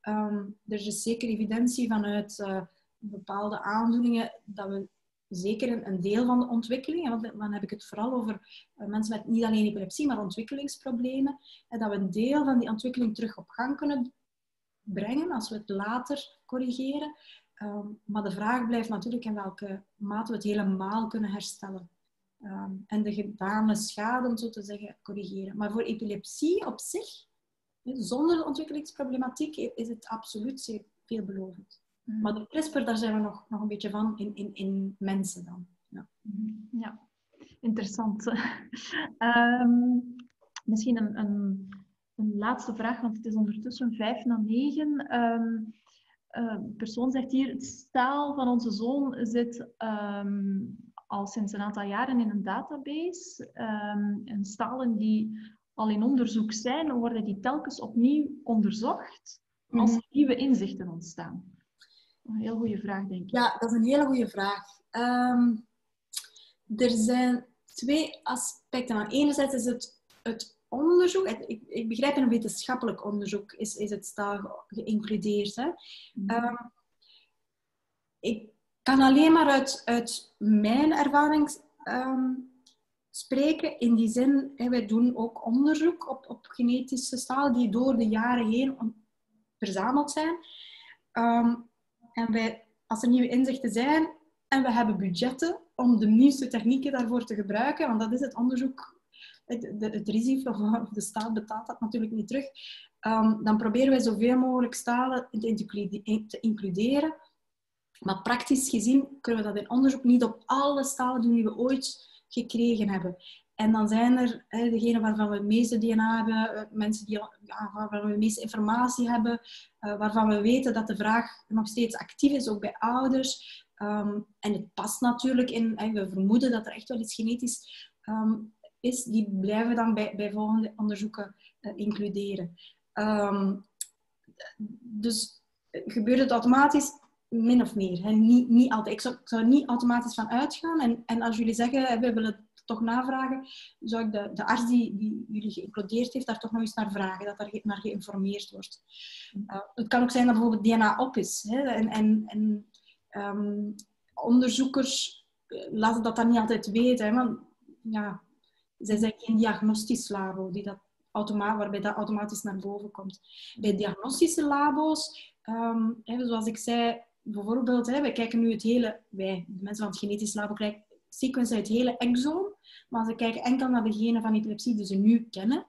Um, er is zeker evidentie vanuit uh, bepaalde aandoeningen dat we zeker een, deel van de ontwikkeling, want dan heb ik het vooral over uh, mensen met niet alleen epilepsie, maar ontwikkelingsproblemen, en dat we een deel van die ontwikkeling terug op gang kunnen brengen als we het later corrigeren. Um, maar de vraag blijft natuurlijk in welke mate we het helemaal kunnen herstellen. Ehm, en de gedane schade, om zo te zeggen, corrigeren. Maar voor epilepsie op zich, zonder de ontwikkelingsproblematiek, is het absoluut zeer veelbelovend. Mm. Maar de CRISPR, daar zijn we nog, nog een beetje van in, in, in mensen dan. Ja, mm-hmm. ja. interessant. um, misschien een, een, een, laatste vraag, want het is ondertussen vijf na negen. Um, een persoon zegt hier, het staal van onze zoon zit um, al sinds een aantal jaren in een database. Um, en stalen die al in onderzoek zijn, worden die telkens opnieuw onderzocht als er mhm. nieuwe inzichten ontstaan. Een heel goede vraag, denk ik. Ja, dat is een hele goede vraag. Ehm, er zijn twee aspecten. Enerzijds is het, het onderzoek, ik, ik, begrijp in een wetenschappelijk onderzoek, is, is het staal geïncludeerd. Hè? Mhm. Ehm, ik kan alleen maar uit, uit mijn ervaring ehm, spreken. In die zin, wij doen ook onderzoek op, op genetische staal die door de jaren heen verzameld zijn. Ehm, en wij, als er nieuwe inzichten zijn en we hebben budgetten om de nieuwste technieken daarvoor te gebruiken, want dat is het onderzoek, het, risico van de staat betaalt dat natuurlijk niet terug, um, dan proberen wij zoveel mogelijk stalen te includeren maar praktisch gezien kunnen we dat in onderzoek niet op alle stalen doen die we ooit gekregen hebben. En dan zijn er hè, degenen waarvan we het meeste DNA hebben, eh, mensen die, ja, waarvan we de meeste informatie hebben, uh, waarvan we weten dat de vraag nog steeds actief is, ook bij ouders. Um, en het past natuurlijk in, we vermoeden dat er echt wel iets genetisch um, is, die blijven we dan bij, bij volgende onderzoeken uh, includeren. Um, dus gebeurt het automatisch? Min of meer. Hè. Niet, niet altijd. Ik zou, zou er niet automatisch van uitgaan. En, en als jullie zeggen, we willen het toch navragen, zou ik de, de arts die, jullie geïncludeerd heeft, daar toch nog eens naar vragen, dat daar naar geïnformeerd wordt. Uh, het kan ook zijn dat bijvoorbeeld DNA op is. Hè. En, en, en um, onderzoekers laten dat dan niet altijd weten. Hè, want ja, zij zijn geen diagnostisch labo die dat waarbij dat automatisch naar boven komt. Bij diagnostische labo's, um, zoals ik zei, bijvoorbeeld, hè, wij kijken nu het hele, wij, de mensen van het genetisch labo, kijken het hele exoom, maar ze kijken enkel naar de genen van epilepsie die ze nu kennen.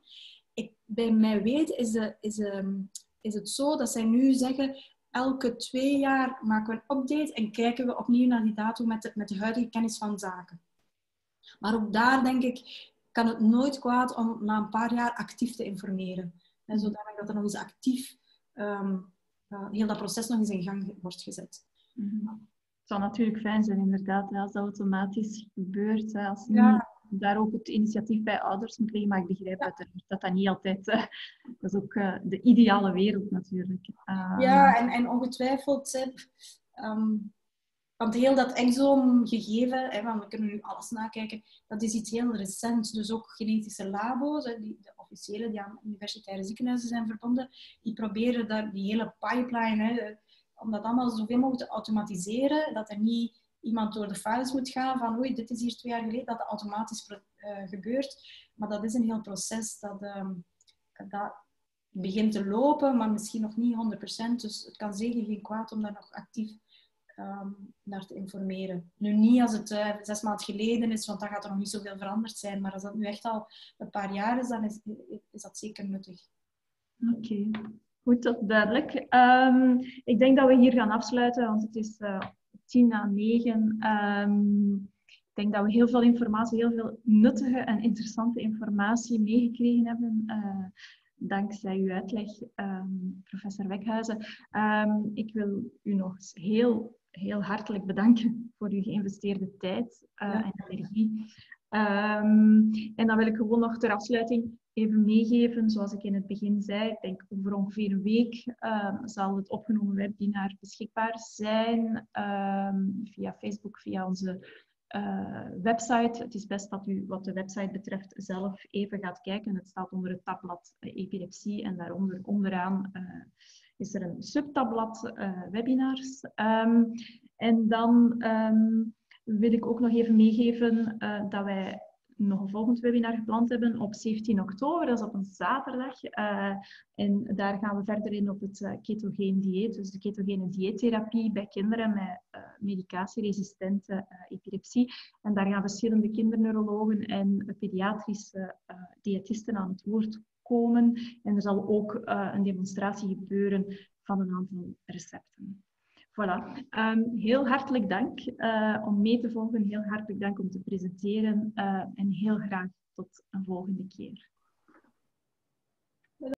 Ik, bij mij weet is, de, is, um, is het zo dat zij nu zeggen, elke twee jaar maken we een update en kijken we opnieuw naar die datum met de, met de huidige kennis van zaken. Maar ook daar denk ik, kan het nooit kwaad om na een paar jaar actief te informeren. En zodanig dat er nog eens actief um, uh, heel dat proces nog eens in gang wordt gezet. Mm Het zou natuurlijk fijn zijn, inderdaad, als dat automatisch gebeurt. Als ja. daar ook het initiatief bij ouders moet liggen. Maar ik begrijp ja. uiteraard dat dat niet altijd... Uh, dat is ook uh, de ideale wereld natuurlijk. ja, en, en ongetwijfeld... Um, want heel dat exoom-gegeven, hè, want we kunnen nu alles nakijken, dat is iets heel recents. Dus ook genetische labo's, hè, die, de die aan universitaire ziekenhuizen zijn verbonden, die proberen daar die hele pipeline, hè, om dat allemaal zoveel mogelijk te automatiseren, dat er niet iemand door de files moet gaan van oei, dit is hier twee jaar geleden, dat het automatisch uh, gebeurt. Maar dat is een heel proces dat, uh, dat begint te lopen, maar misschien nog niet 100%. Dus het kan zeker geen kwaad om daar nog actief um, naar te informeren. Nu niet als het uh, zes maanden geleden is, want dan gaat er nog niet zoveel veranderd zijn. Maar als dat nu echt al een paar jaar is, dan is, is dat zeker nuttig. Oké, goed, dat duidelijk. Um, ik denk dat we hier gaan afsluiten, want het is uh, tien na negen. Um, ik denk dat we heel veel informatie, heel veel nuttige en interessante informatie meegekregen hebben. Uh, dankzij uw uitleg, professor Wekhuizen. Ik wil u nog heel heel hartelijk bedanken voor uw geïnvesteerde tijd uh, en energie. Um, en dan wil ik gewoon nog ter afsluiting even meegeven, zoals ik in het begin zei, ik denk over ongeveer een week um, zal het opgenomen webinar beschikbaar zijn um, via Facebook, via onze uh, website. Het is best dat u wat de website betreft zelf even gaat kijken. Het staat onder het tabblad uh, epilepsie en daaronder onderaan uh, is er een subtabblad uh, webinars. Um, en dan um, wil ik ook nog even meegeven uh, dat wij nog een volgend webinar gepland hebben op 17 oktober, dat is op een zaterdag. Uh, en daar gaan we verder in op het ketogeen dieet, dus de ketogene dieettherapie bij kinderen met uh, medicatieresistente epilepsie. En daar gaan verschillende kinderneurologen en pediatrische diëtisten aan het woord komen. En er zal ook uh, een demonstratie gebeuren van een aantal recepten. Voilà. Um, heel hartelijk dank uh, om mee te volgen. Heel hartelijk dank om te presenteren. Uh, en heel graag tot een volgende keer.